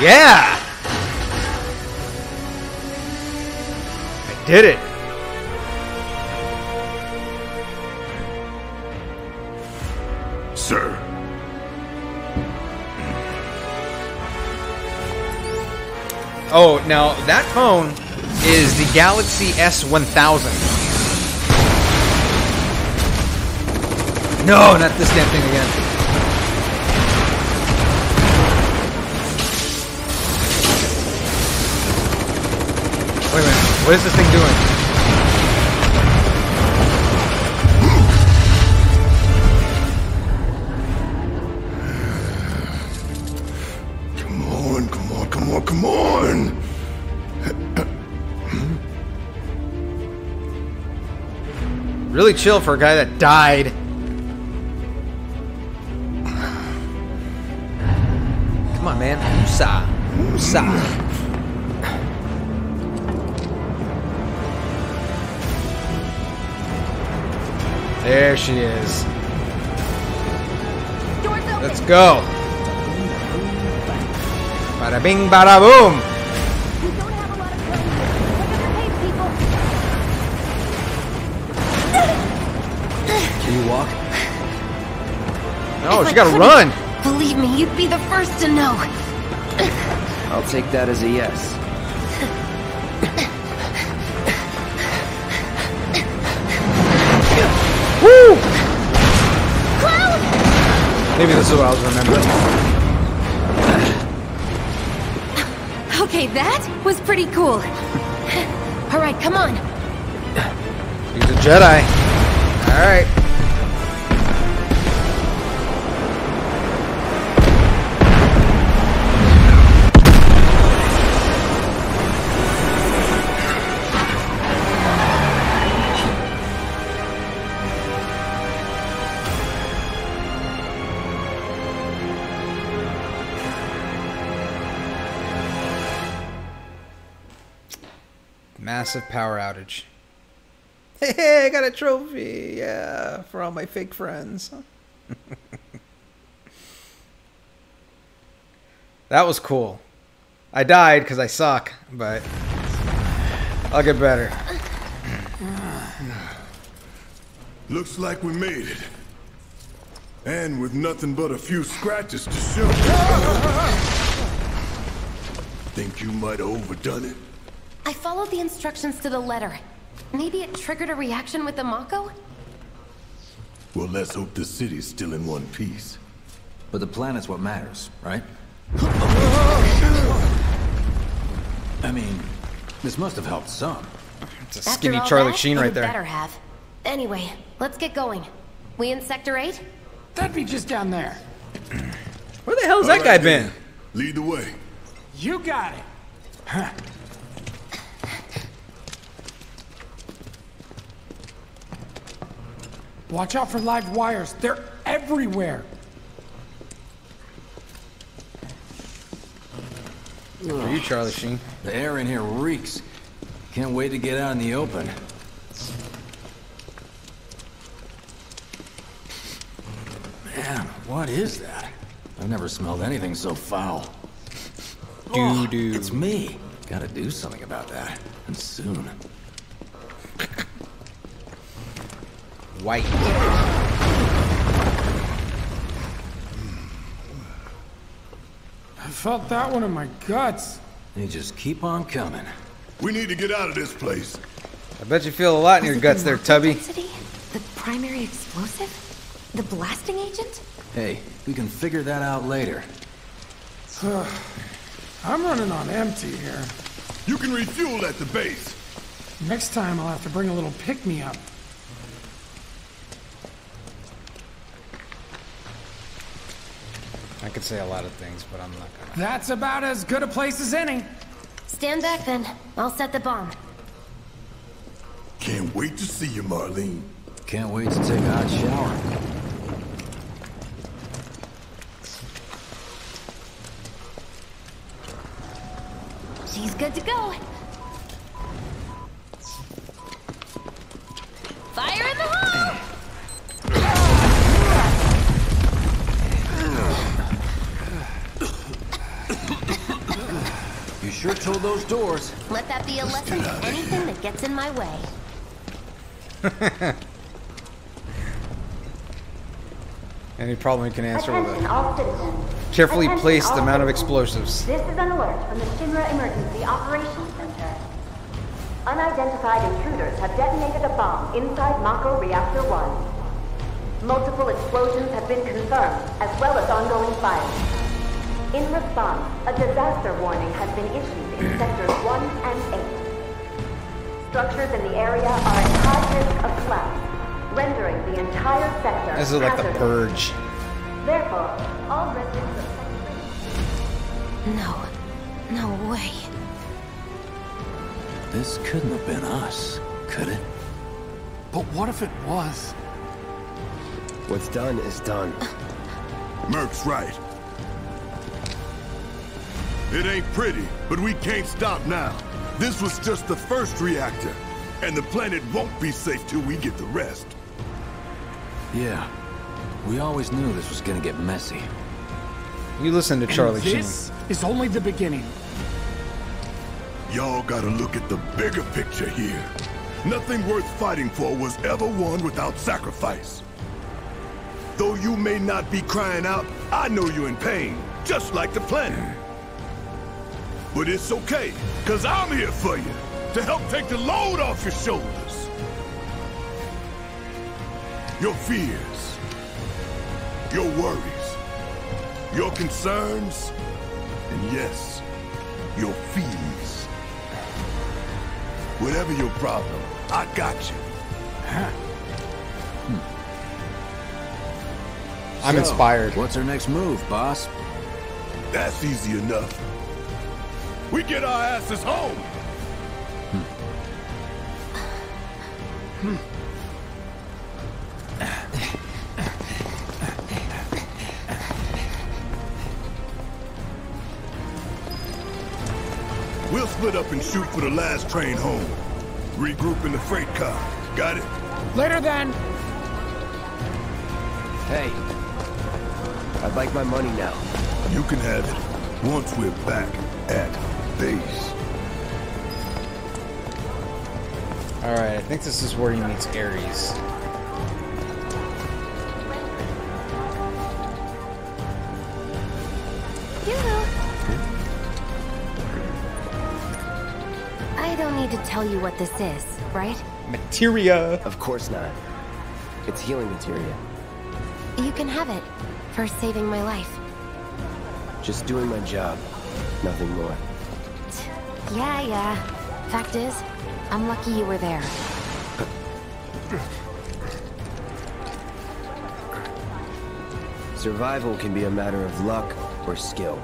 Yeah! I did it. Sir, Oh, now that phone is the Galaxy S1000. No, not this damn thing again. What is this thing doing? come on, come on, come on, come on! Really chill for a guy that died. Come on, man. Woosah. Woosah. There she is. Let's go. Bada bing, bada boom. We don't have a lot of time. Pick up the pace, people. Can you walk? No, If she gotta run. Believe me, you'd be the first to know. I'll take that as a yes. Maybe this is what I was remembering. Okay, that was pretty cool. All right, come on. He's a Jedi. All right. Massive power outage. Hey, I got a trophy. Yeah, for all my fake friends. that was cool. I died because I suck, but I'll get better. Looks like we made it. And with nothing but a few scratches to show. Think you might have overdone it? I followed the instructions to the letter. Maybe it triggered a reaction with the Mako? Well, let's hope the city's still in one piece. But the planet's what matters, right? I mean, this must have helped some. It's a After skinny Charlie that, Sheen right there. better have. Anyway, let's get going. We in Sector 8? That'd be just down there. Where the hell hell's that All guy right, been? Lead the way. You got it. Huh. Watch out for live wires. They're everywhere. For you, Charlie Sheen. The air in here reeks. Can't wait to get out in the open. Man, what is that? I've never smelled anything so foul. Oh, Doo-doo. It's me. Gotta do something about that. And soon. White. I felt that one in my guts. They just keep on coming. We need to get out of this place. I bet you feel a lot in your Was it guts the there, Tubby. density? The primary explosive? The blasting agent? Hey, we can figure that out later. I'm running on empty here. You can refuel at the base. Next time I'll have to bring a little pick-me-up. I could say a lot of things, but I'm not gonna. That's about as good a place as any. Stand back then. I'll set the bomb. Can't wait to see you, Marlene. Can't wait to take a hot shower. She's good to go. Fire in the hole! Sure told those doors. Let that be a lesson to anything that gets in my way. Any problem you can answer with Attention a all citizens. carefully Attention placed all amount of explosives. This is an alert from the Shinra Emergency Operations Center. Unidentified intruders have detonated a bomb inside Mako Reactor 1. Multiple explosions have been confirmed, as well as ongoing fire. In response, a disaster warning has been issued in sectors 1 and 8. Structures in the area are at high risk of collapse, rendering the entire sector This is like the purge. Therefore, all residents of Sector No. No way. This couldn't have been us, could it? But what if it was? What's done is done. Merc's right. It ain't pretty, but we can't stop now. This was just the first reactor, and the planet won't be safe till we get the rest. Yeah. We always knew this was gonna get messy. You listen to Charlie and Sheen. this is only the beginning. Y'all gotta look at the bigger picture here. Nothing worth fighting for was ever won without sacrifice. Though you may not be crying out, I know you're in pain, just like the planet. But it's okay, cause I'm here for you, to help take the load off your shoulders. Your fears, your worries, your concerns, and yes, your feelings. Whatever your problem, I got you. Huh. Hmm. I'm So, inspired. What's our next move, boss? That's easy enough. We get our asses home. We'll split up and shoot for the last train home. Regroup in the freight car. Got it? Later then. Hey. I'd like my money now. You can have it once we're back. at base. Alright, I think this is where he meets Ares. Yoo-hoo. I don't need to tell you what this is, right? Materia! Of course not. It's healing materia. You can have it for saving my life. Just doing my job. Nothing more. Yeah, yeah. Fact is, I'm lucky you were there. Survival can be a matter of luck or skill.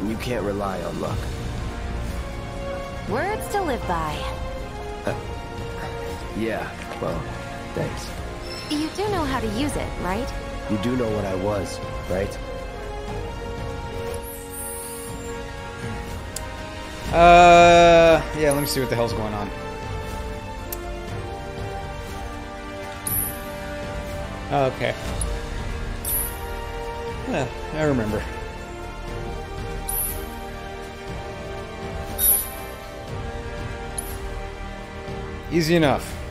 And you can't rely on luck. Words to live by. Yeah, well, thanks. You do know how to use it, right? You do know what I was, right? Uh, yeah, let me see what the hell's going on. Okay. Yeah, I remember. Easy enough.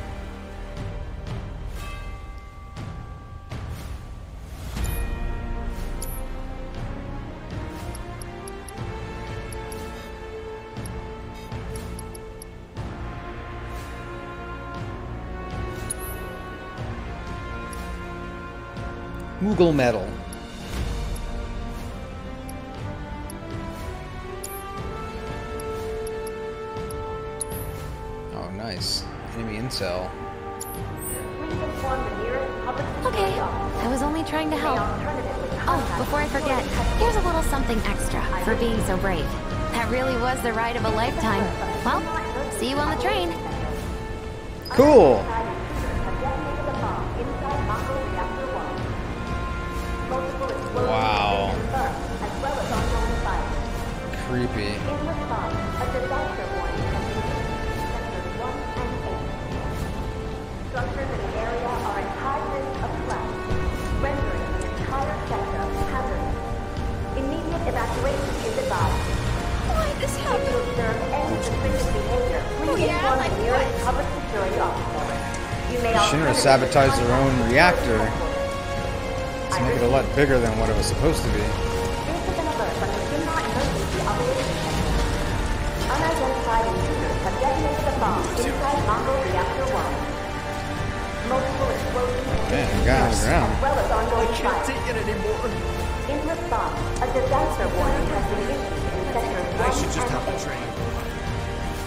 Moogle Medal. Oh, nice. Enemy Intel. Please inform the nearest public Okay. I was only trying to help. Oh, before I forget, here's a little something extra for being so brave. That really was the ride of a lifetime. Well, see you on the train. Cool. Have alternatively sabotaged their own reactor. To make it a lot bigger than what it was supposed to be. Inside Mako Reactor 1. Multiple explosions Man, the guy on the ground. as well as ongoing fire. it anymore. In response, a disaster warning has been issued in sectors 1 and 8.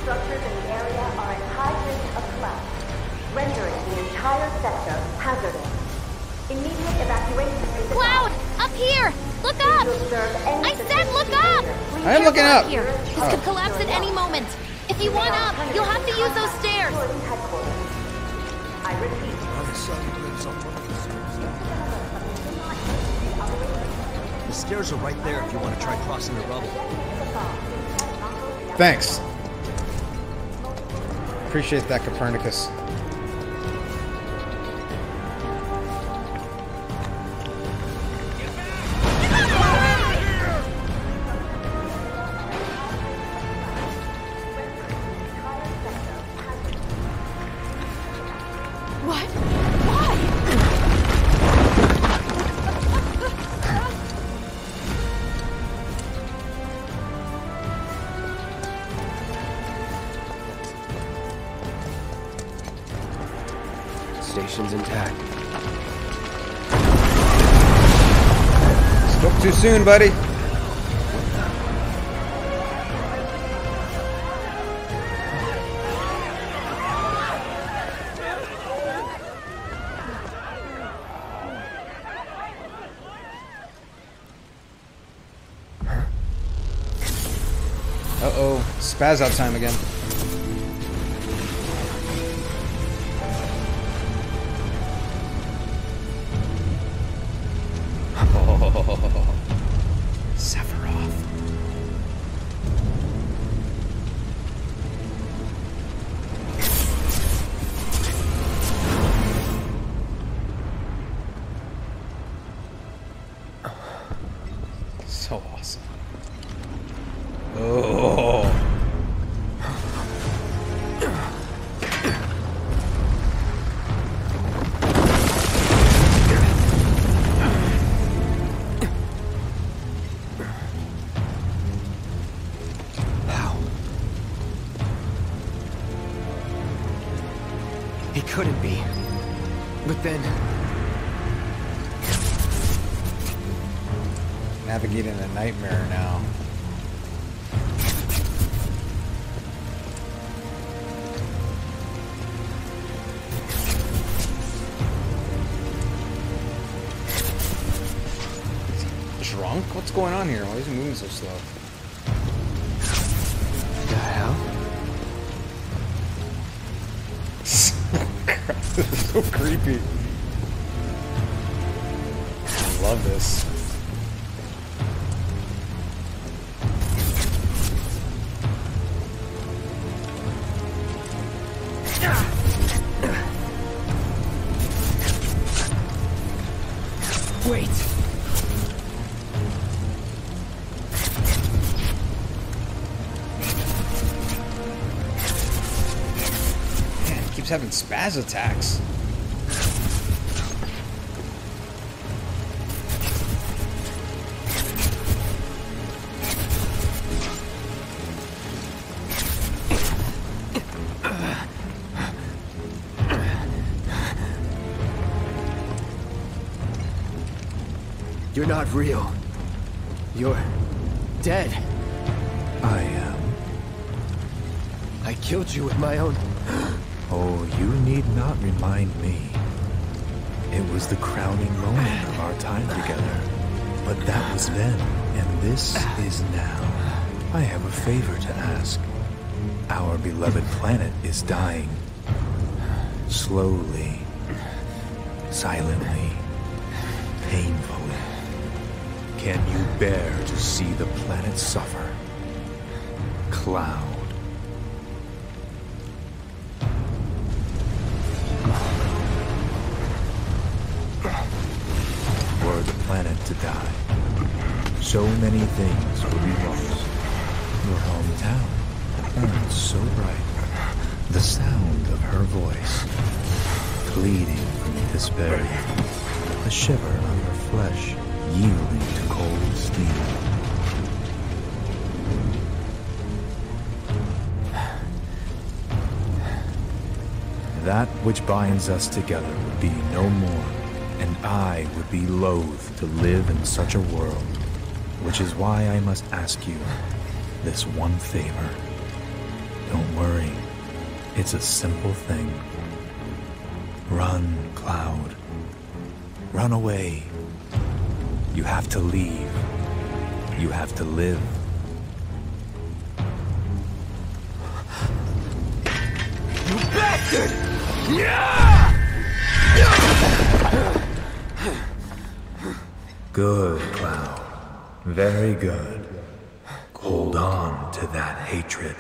Structures in the area are at high risk of collapse, rendering the entire sector hazardous. Immediate evacuation is Cloud! Up here! Look up! you observe any I said look up! I am looking up. Here, this Oh. could collapse at any moment. If you want up, you'll have to use those stairs. I repeat, The stairs are right there if you want to try crossing the rubble. Thanks. Appreciate that, Copernicus. Spoke buddy. Uh-oh, spaz out time again. Nightmare spaz attacks. You're not real. You're dead. I am. I killed you with my own. You need not remind me. It was the crowning moment of our time together. But that was then, and this is now. I have a favor to ask. Our beloved planet is dying. Slowly. Silently. Painfully. Can you bear to see the planet suffer? Cloud. Planet to die, so many things would be lost. Your hometown burned so bright. The sound of her voice, pleading from despair. The shiver of her flesh yielding to cold steel. That which binds us together would be no more, I would be loath to live in such a world, which is why I must ask you this one favor. Don't worry, it's a simple thing. Run, Cloud. Run away. You have to leave. You have to live. You bastard! Good, Cloud. Very good. Hold on to that hatred.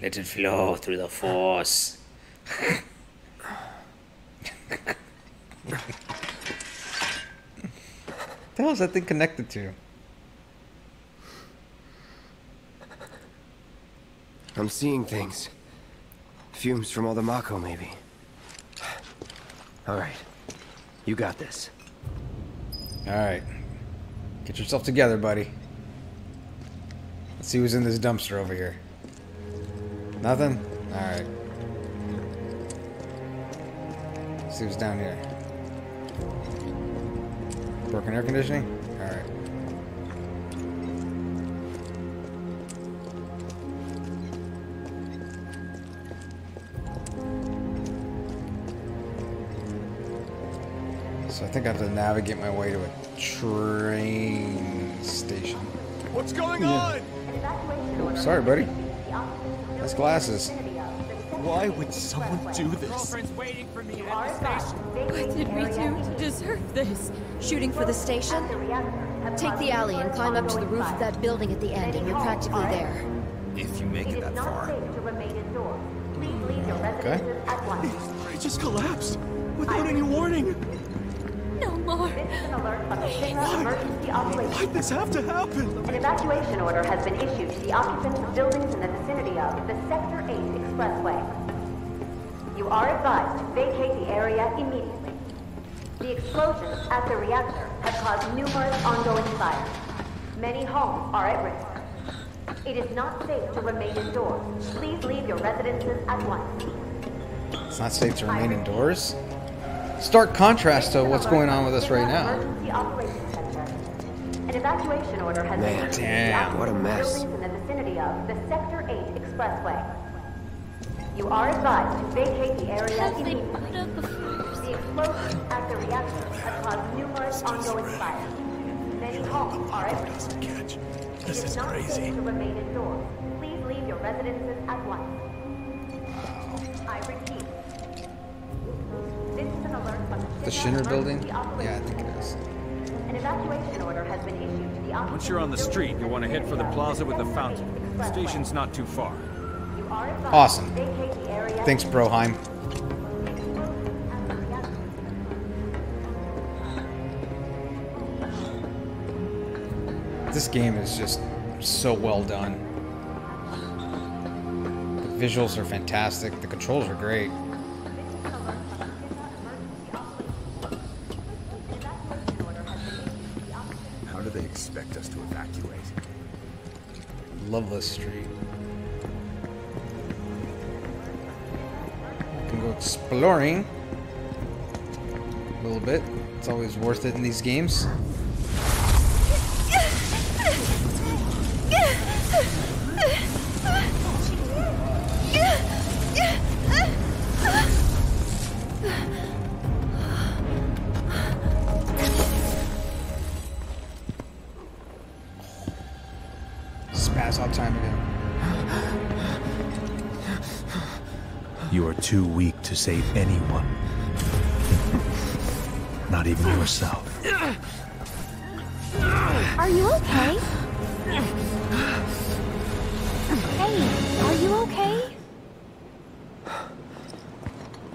Let it flow through the force. the hell is that thing connected to? I'm seeing things. Fumes from all the Mako, maybe. All right. You got this. Alright. Get yourself together, buddy. Let's see who's in this dumpster over here. Nothing? Alright. See who's down here. Broken air conditioning? Alright. Think I have to navigate my way to a train station. What's going on? Sorry, buddy. Nice glasses. Why would someone do this? What did we do to deserve this? Shooting for the station? Take the alley and climb up to the roof of that building at the end, and you're practically there. If you make it that far. Okay. It just collapsed without any warning. No more. Why'd this have to happen? An evacuation order has been issued to the occupants of buildings in the vicinity of the Sector 8 Expressway. You are advised to vacate the area immediately. The explosions at the reactor have caused numerous ongoing fires. Many homes are at risk. It is not safe to remain indoors. Please leave your residences at once. It's not safe to remain indoors. Stark contrast to what's going on with us right now. Emergency Operations Center. An evacuation order has Man, been issued to the damn, what a mess. buildings in the vicinity of the Sector 8 Expressway. You are advised to vacate the area immediately. The explosion at the reactor has caused numerous ongoing fires. Many homes are at risk. It is not safe to remain indoors. Please leave your residences at once. The The Shinra building? Yeah, I think it is. An evacuation order has been issued to the Once you're on the street, you'll want to head for the plaza with the fountain. The station's not too far. You are advised Awesome. to vacate the area Thanks, Broheim. This game is just so well done. The visuals are fantastic. The controls are great. Loveless Street. Can go exploring a little bit. It's always worth it in these games. To save anyone. Not even yourself. Are you okay? Hey, are you okay?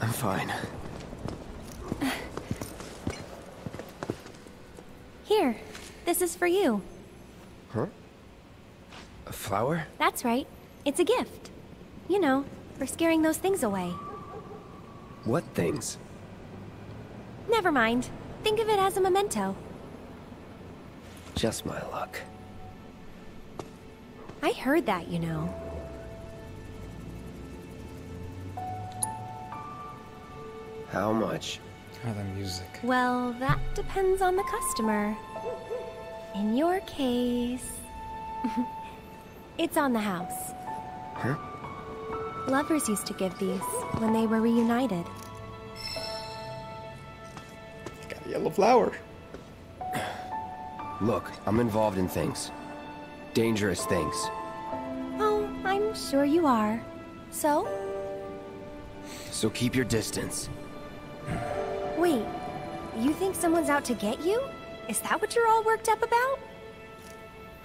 I'm fine. Here, this is for you. Huh? A flower? That's right. It's a gift. You know, for scaring those things away. What things? Never mind. Think of it as a memento. Just my luck. I heard that, you know. How much? Oh, the music. Well, that depends on the customer. In your case, it's on the house. Huh? Lovers used to give these when they were reunited. Flower. Look, I'm involved in things. Dangerous things. Oh, I'm sure you are. So? So keep your distance. Wait, you think someone's out to get you? Is that what you're all worked up about?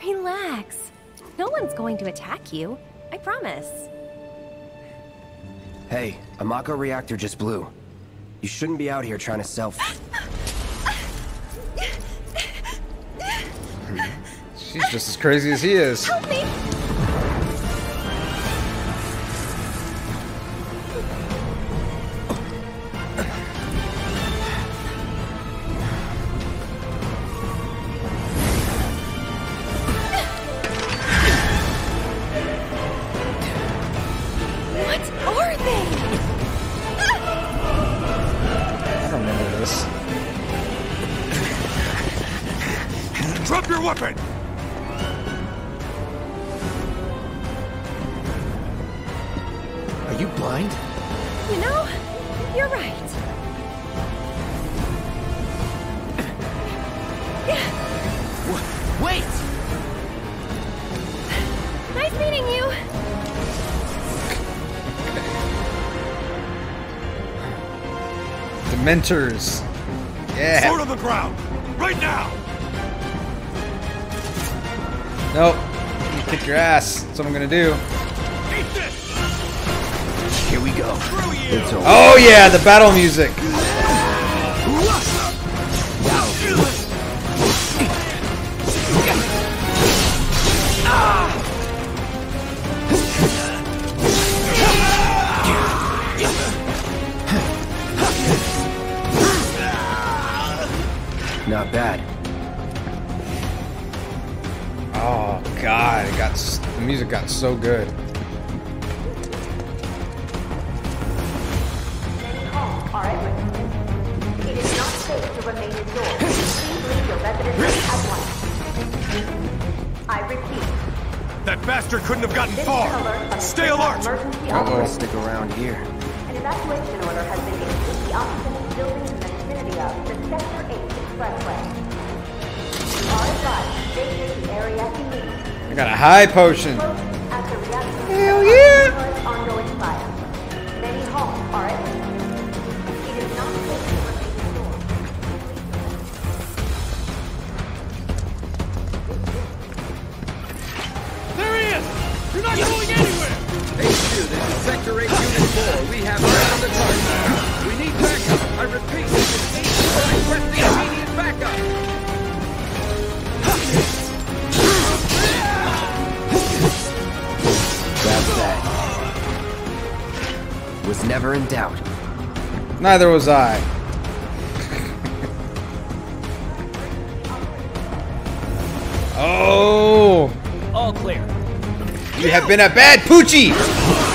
Relax. No one's going to attack you. I promise. Hey, a Mako reactor just blew. You shouldn't be out here trying to sell. She's just as crazy as he is. Help me! Dementors. Yeah. Sword on the ground! Right now! Nope. You kick your ass. That's what I'm gonna do. Here we go. It's. Oh yeah, the battle music. music got so good. That bastard couldn't have gotten far. Stay alert! I'm gonna stick around here. high potion. Neither was I. oh! All clear. You have been a bad poochie!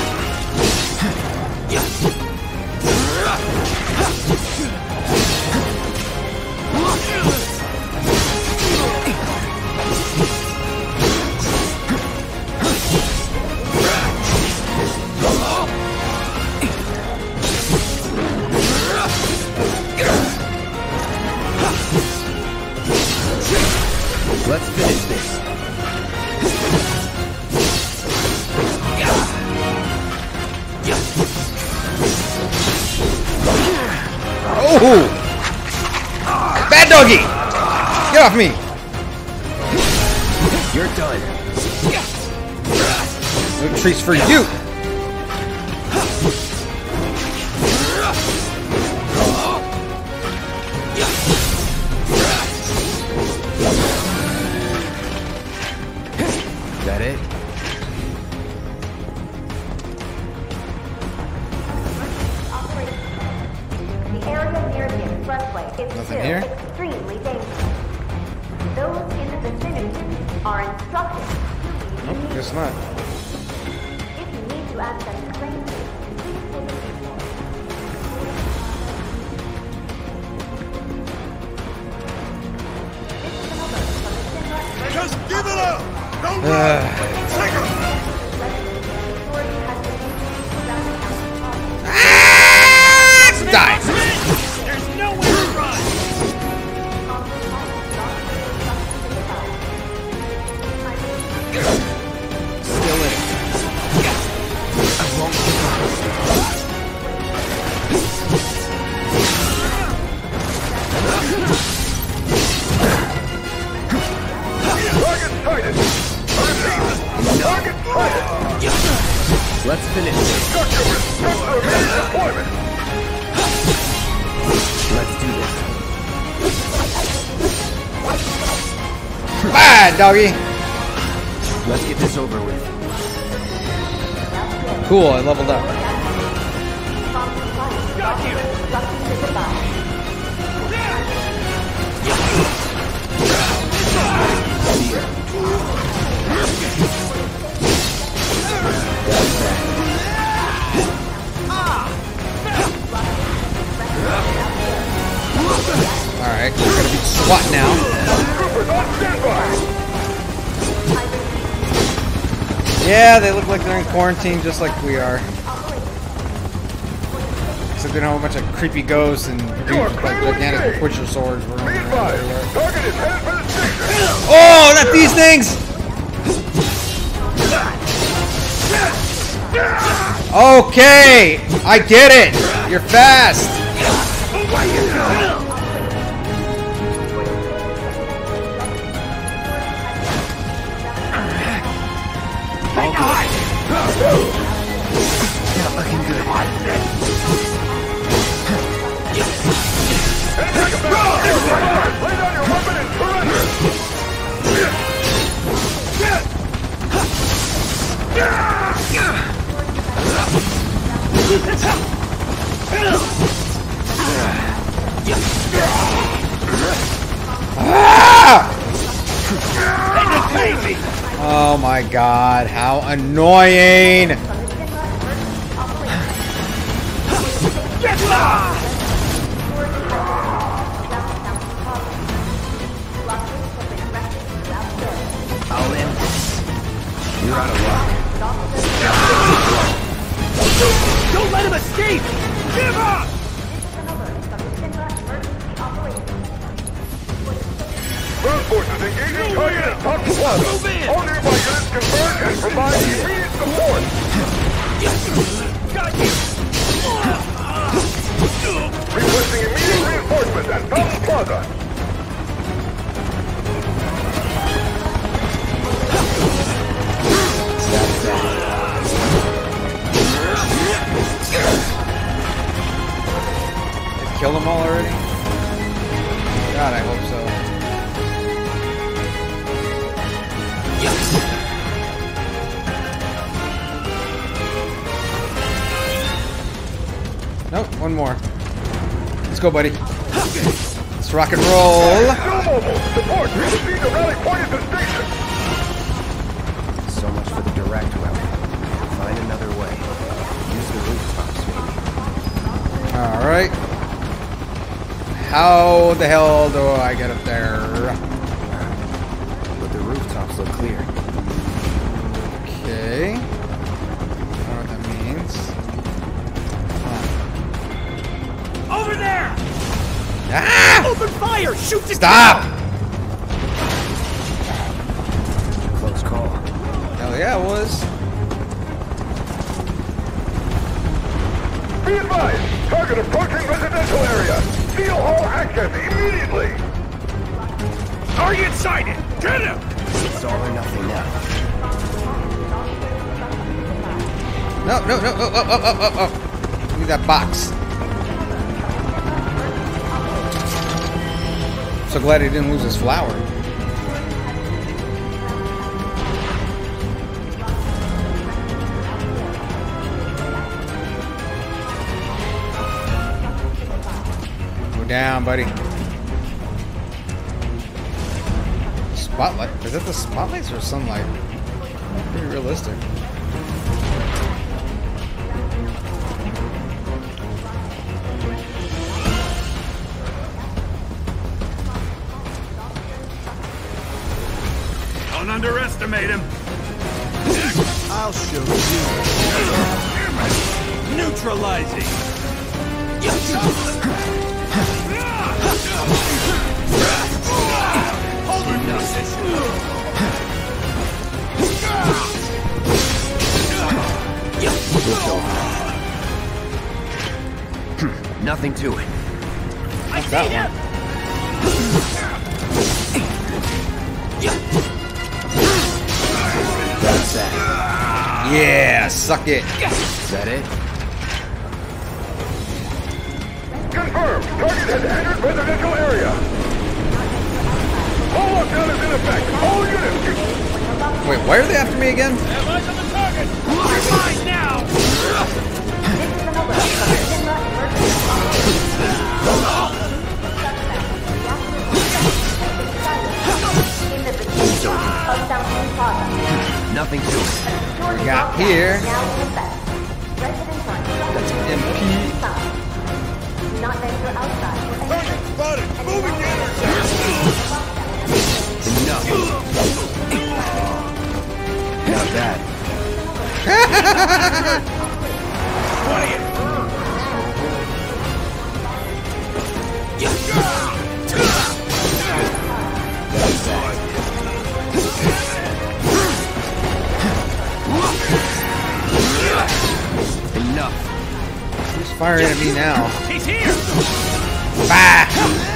doggy. Let's get this over with. Cool, I leveled up. Alright, we're gonna be SWAT now. Yeah, they look like they're in quarantine just like we are. Except they don't have a bunch of creepy ghosts and dudes with like gigantic butcher swords running around everywhere. Oh, not these things! Okay! I get it! You're fast! Oh my god, how annoying! Fire! Down, buddy. Spotlight? Is that the spotlights or sunlight? Pretty realistic. Don't underestimate him! I'll show you. Neutralizing! Hold Nothing to it. I see him! That's that. Yeah, suck it. Is that it? Target has entered residential area! All lockdown is in effect! All units! Wait, why are they after me again? Have eyes on the target! You're mine now! Nothing to it. We got here. MP. Not outside. Spotted! Moving the Enough. Now that. That. Enough. Who's firing at me now? He's here! Bah!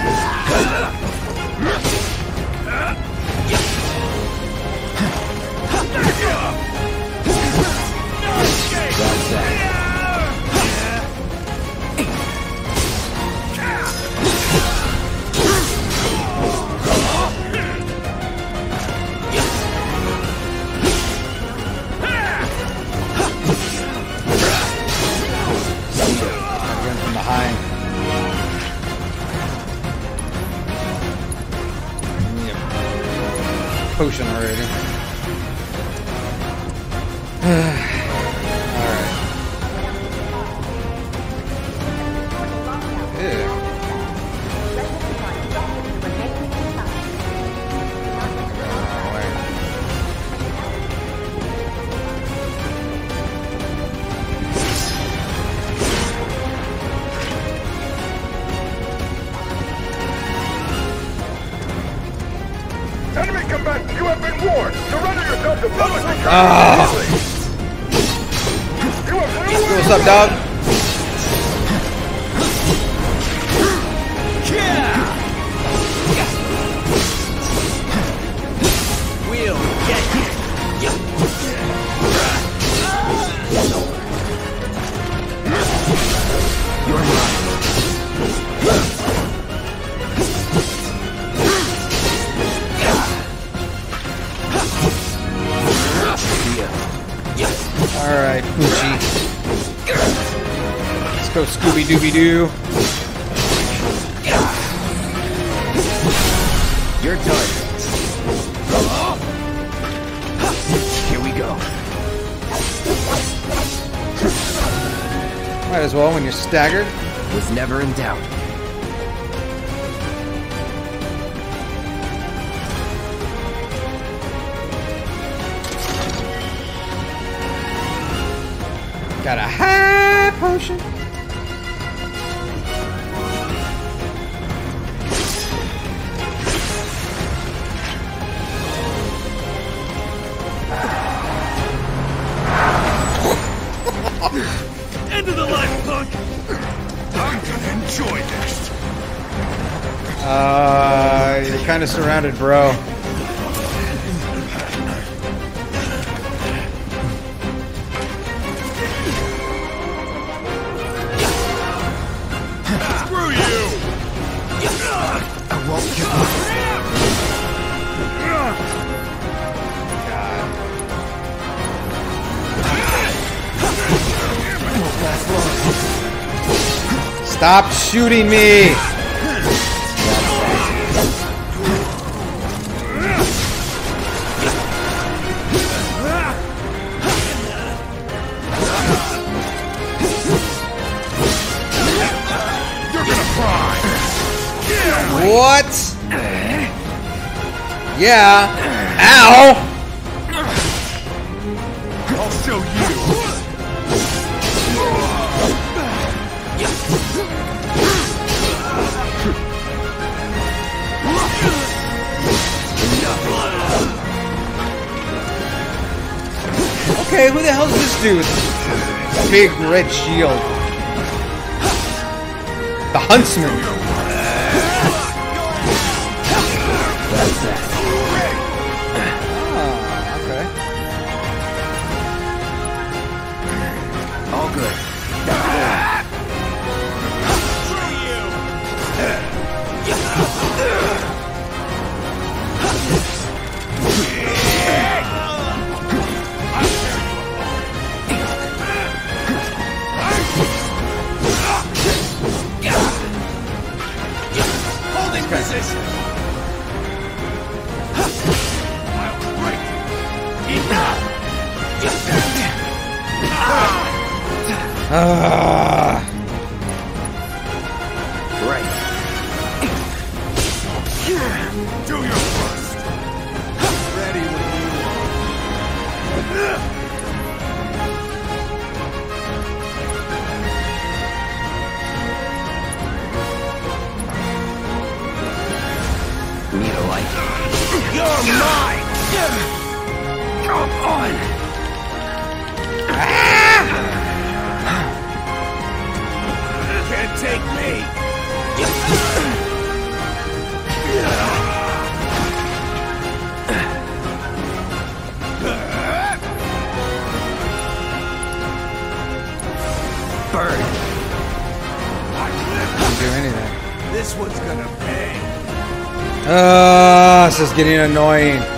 Scooby Dooby Doo. You're done. Here we go. Might as well when you're staggered. Was never in doubt. Got a high potion. kind of surrounded, bro. Stop shooting me! Yeah. Ow! I'll show you. Okay, who the hell is this dude? Big red shield. The Huntsman. getting annoying.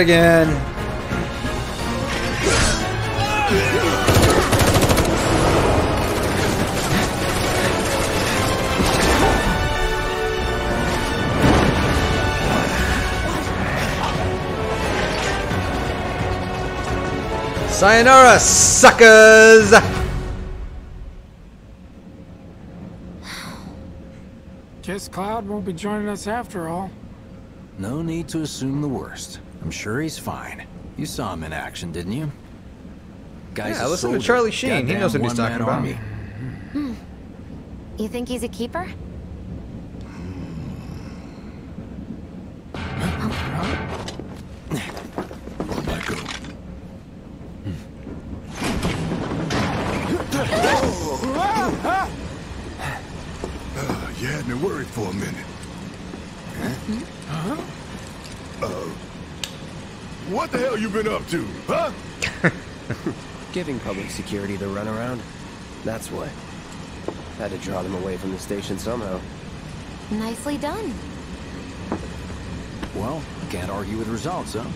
It's flipping out again. Sayonara, suckers! Guess Cloud won't be joining us after all. No need to assume the worst. I'm sure he's fine. You saw him in action, didn't you? Guy's Yeah, a listen to. Charlie Sheen. He knows what he's talking about. one-man army. Hmm. You think he's a keeper? Up to, huh? Giving public security the runaround. That's what. Had to draw them away from the station somehow. Nicely done. Well, can't argue with results, huh?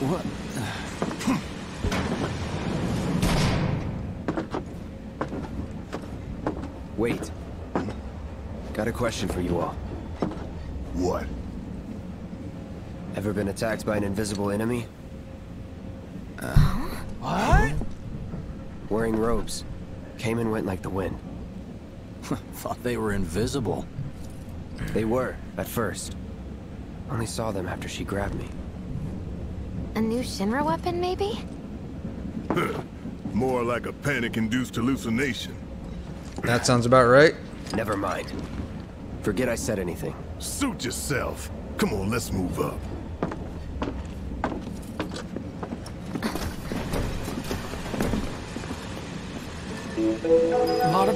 what? Wait. Got a question for you all. What? Ever been attacked by an invisible enemy? What? Wearing robes. Came and went like the wind. Thought they were invisible. They were, at first. Only saw them after she grabbed me. A new Shinra weapon, maybe? More like a panic-induced hallucination. That sounds about right. Never mind. Forget I said anything. Suit yourself. Come on, let's move up.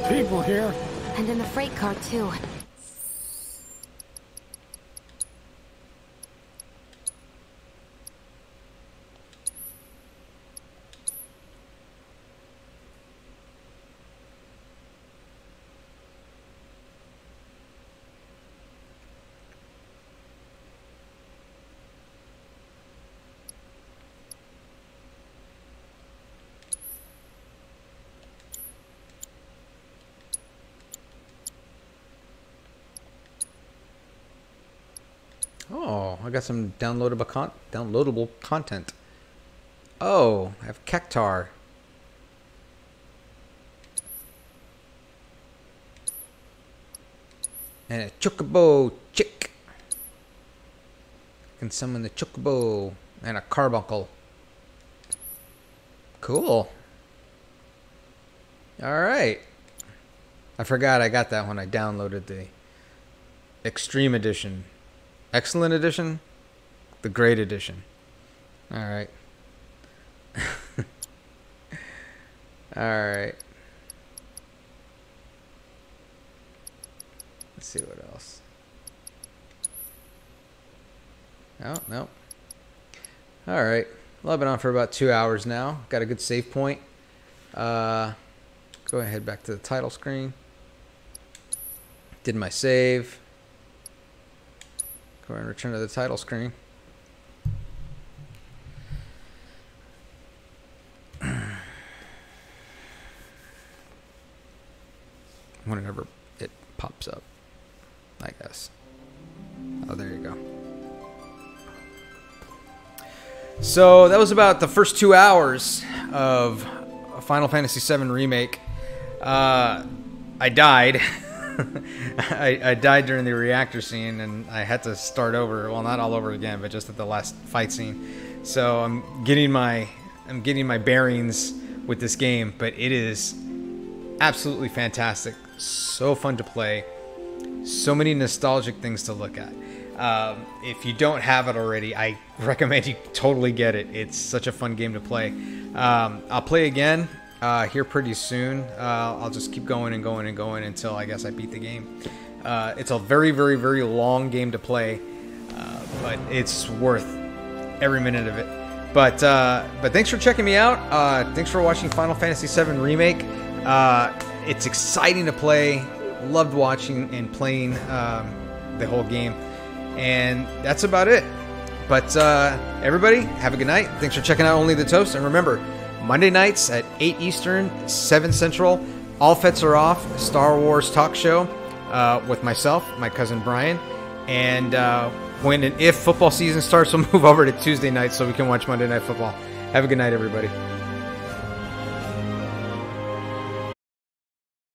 People here. And in the freight car, too. Oh, I got some downloadable con downloadable content. Oh, I have Cactuar. And a chocobo chick. I Can summon the chocobo and a carbuncle. Cool. All right. I forgot I got that when I downloaded the Extreme Edition. Excellent Edition? the Great Edition. All right. All right. Let's see what else. Oh, no. All right. Well, I've been on for about two hours now. Got a good save point. Uh, go ahead back to the title screen. Did my save. Go ahead and return to the title screen. Whenever it pops up, I guess. Oh, there you go. So that was about the first two hours of Final Fantasy VII Remake. Uh, I died. I, I, died during the reactor scene, and I had to start over. Well, not all over again, but just at the last fight scene. So I'm getting my I'm getting my bearings with this game, but it is absolutely fantastic. So fun to play. So many nostalgic things to look at. Um, if you don't have it already, I recommend you totally get it. It's such a fun game to play. Um, I'll play again uh, here pretty soon. Uh, I'll just keep going and going and going until I guess I beat the game. Uh, it's a very, very, very long game to play, uh, but it's worth every minute of it. But uh, but thanks for checking me out. Uh, thanks for watching Final Fantasy VII Remake. it's exciting to play. Loved watching and playing um, the whole game. And that's about it. But everybody, have a good night. Thanks for checking out Only the Toast. And remember, Monday nights at 8 Eastern, 7 Central, All Fetts Are Off, Star Wars talk show uh, with myself, my cousin Brian. And uh, when and if football season starts, we'll move over to Tuesday night so we can watch Monday Night Football. Have a good night, everybody.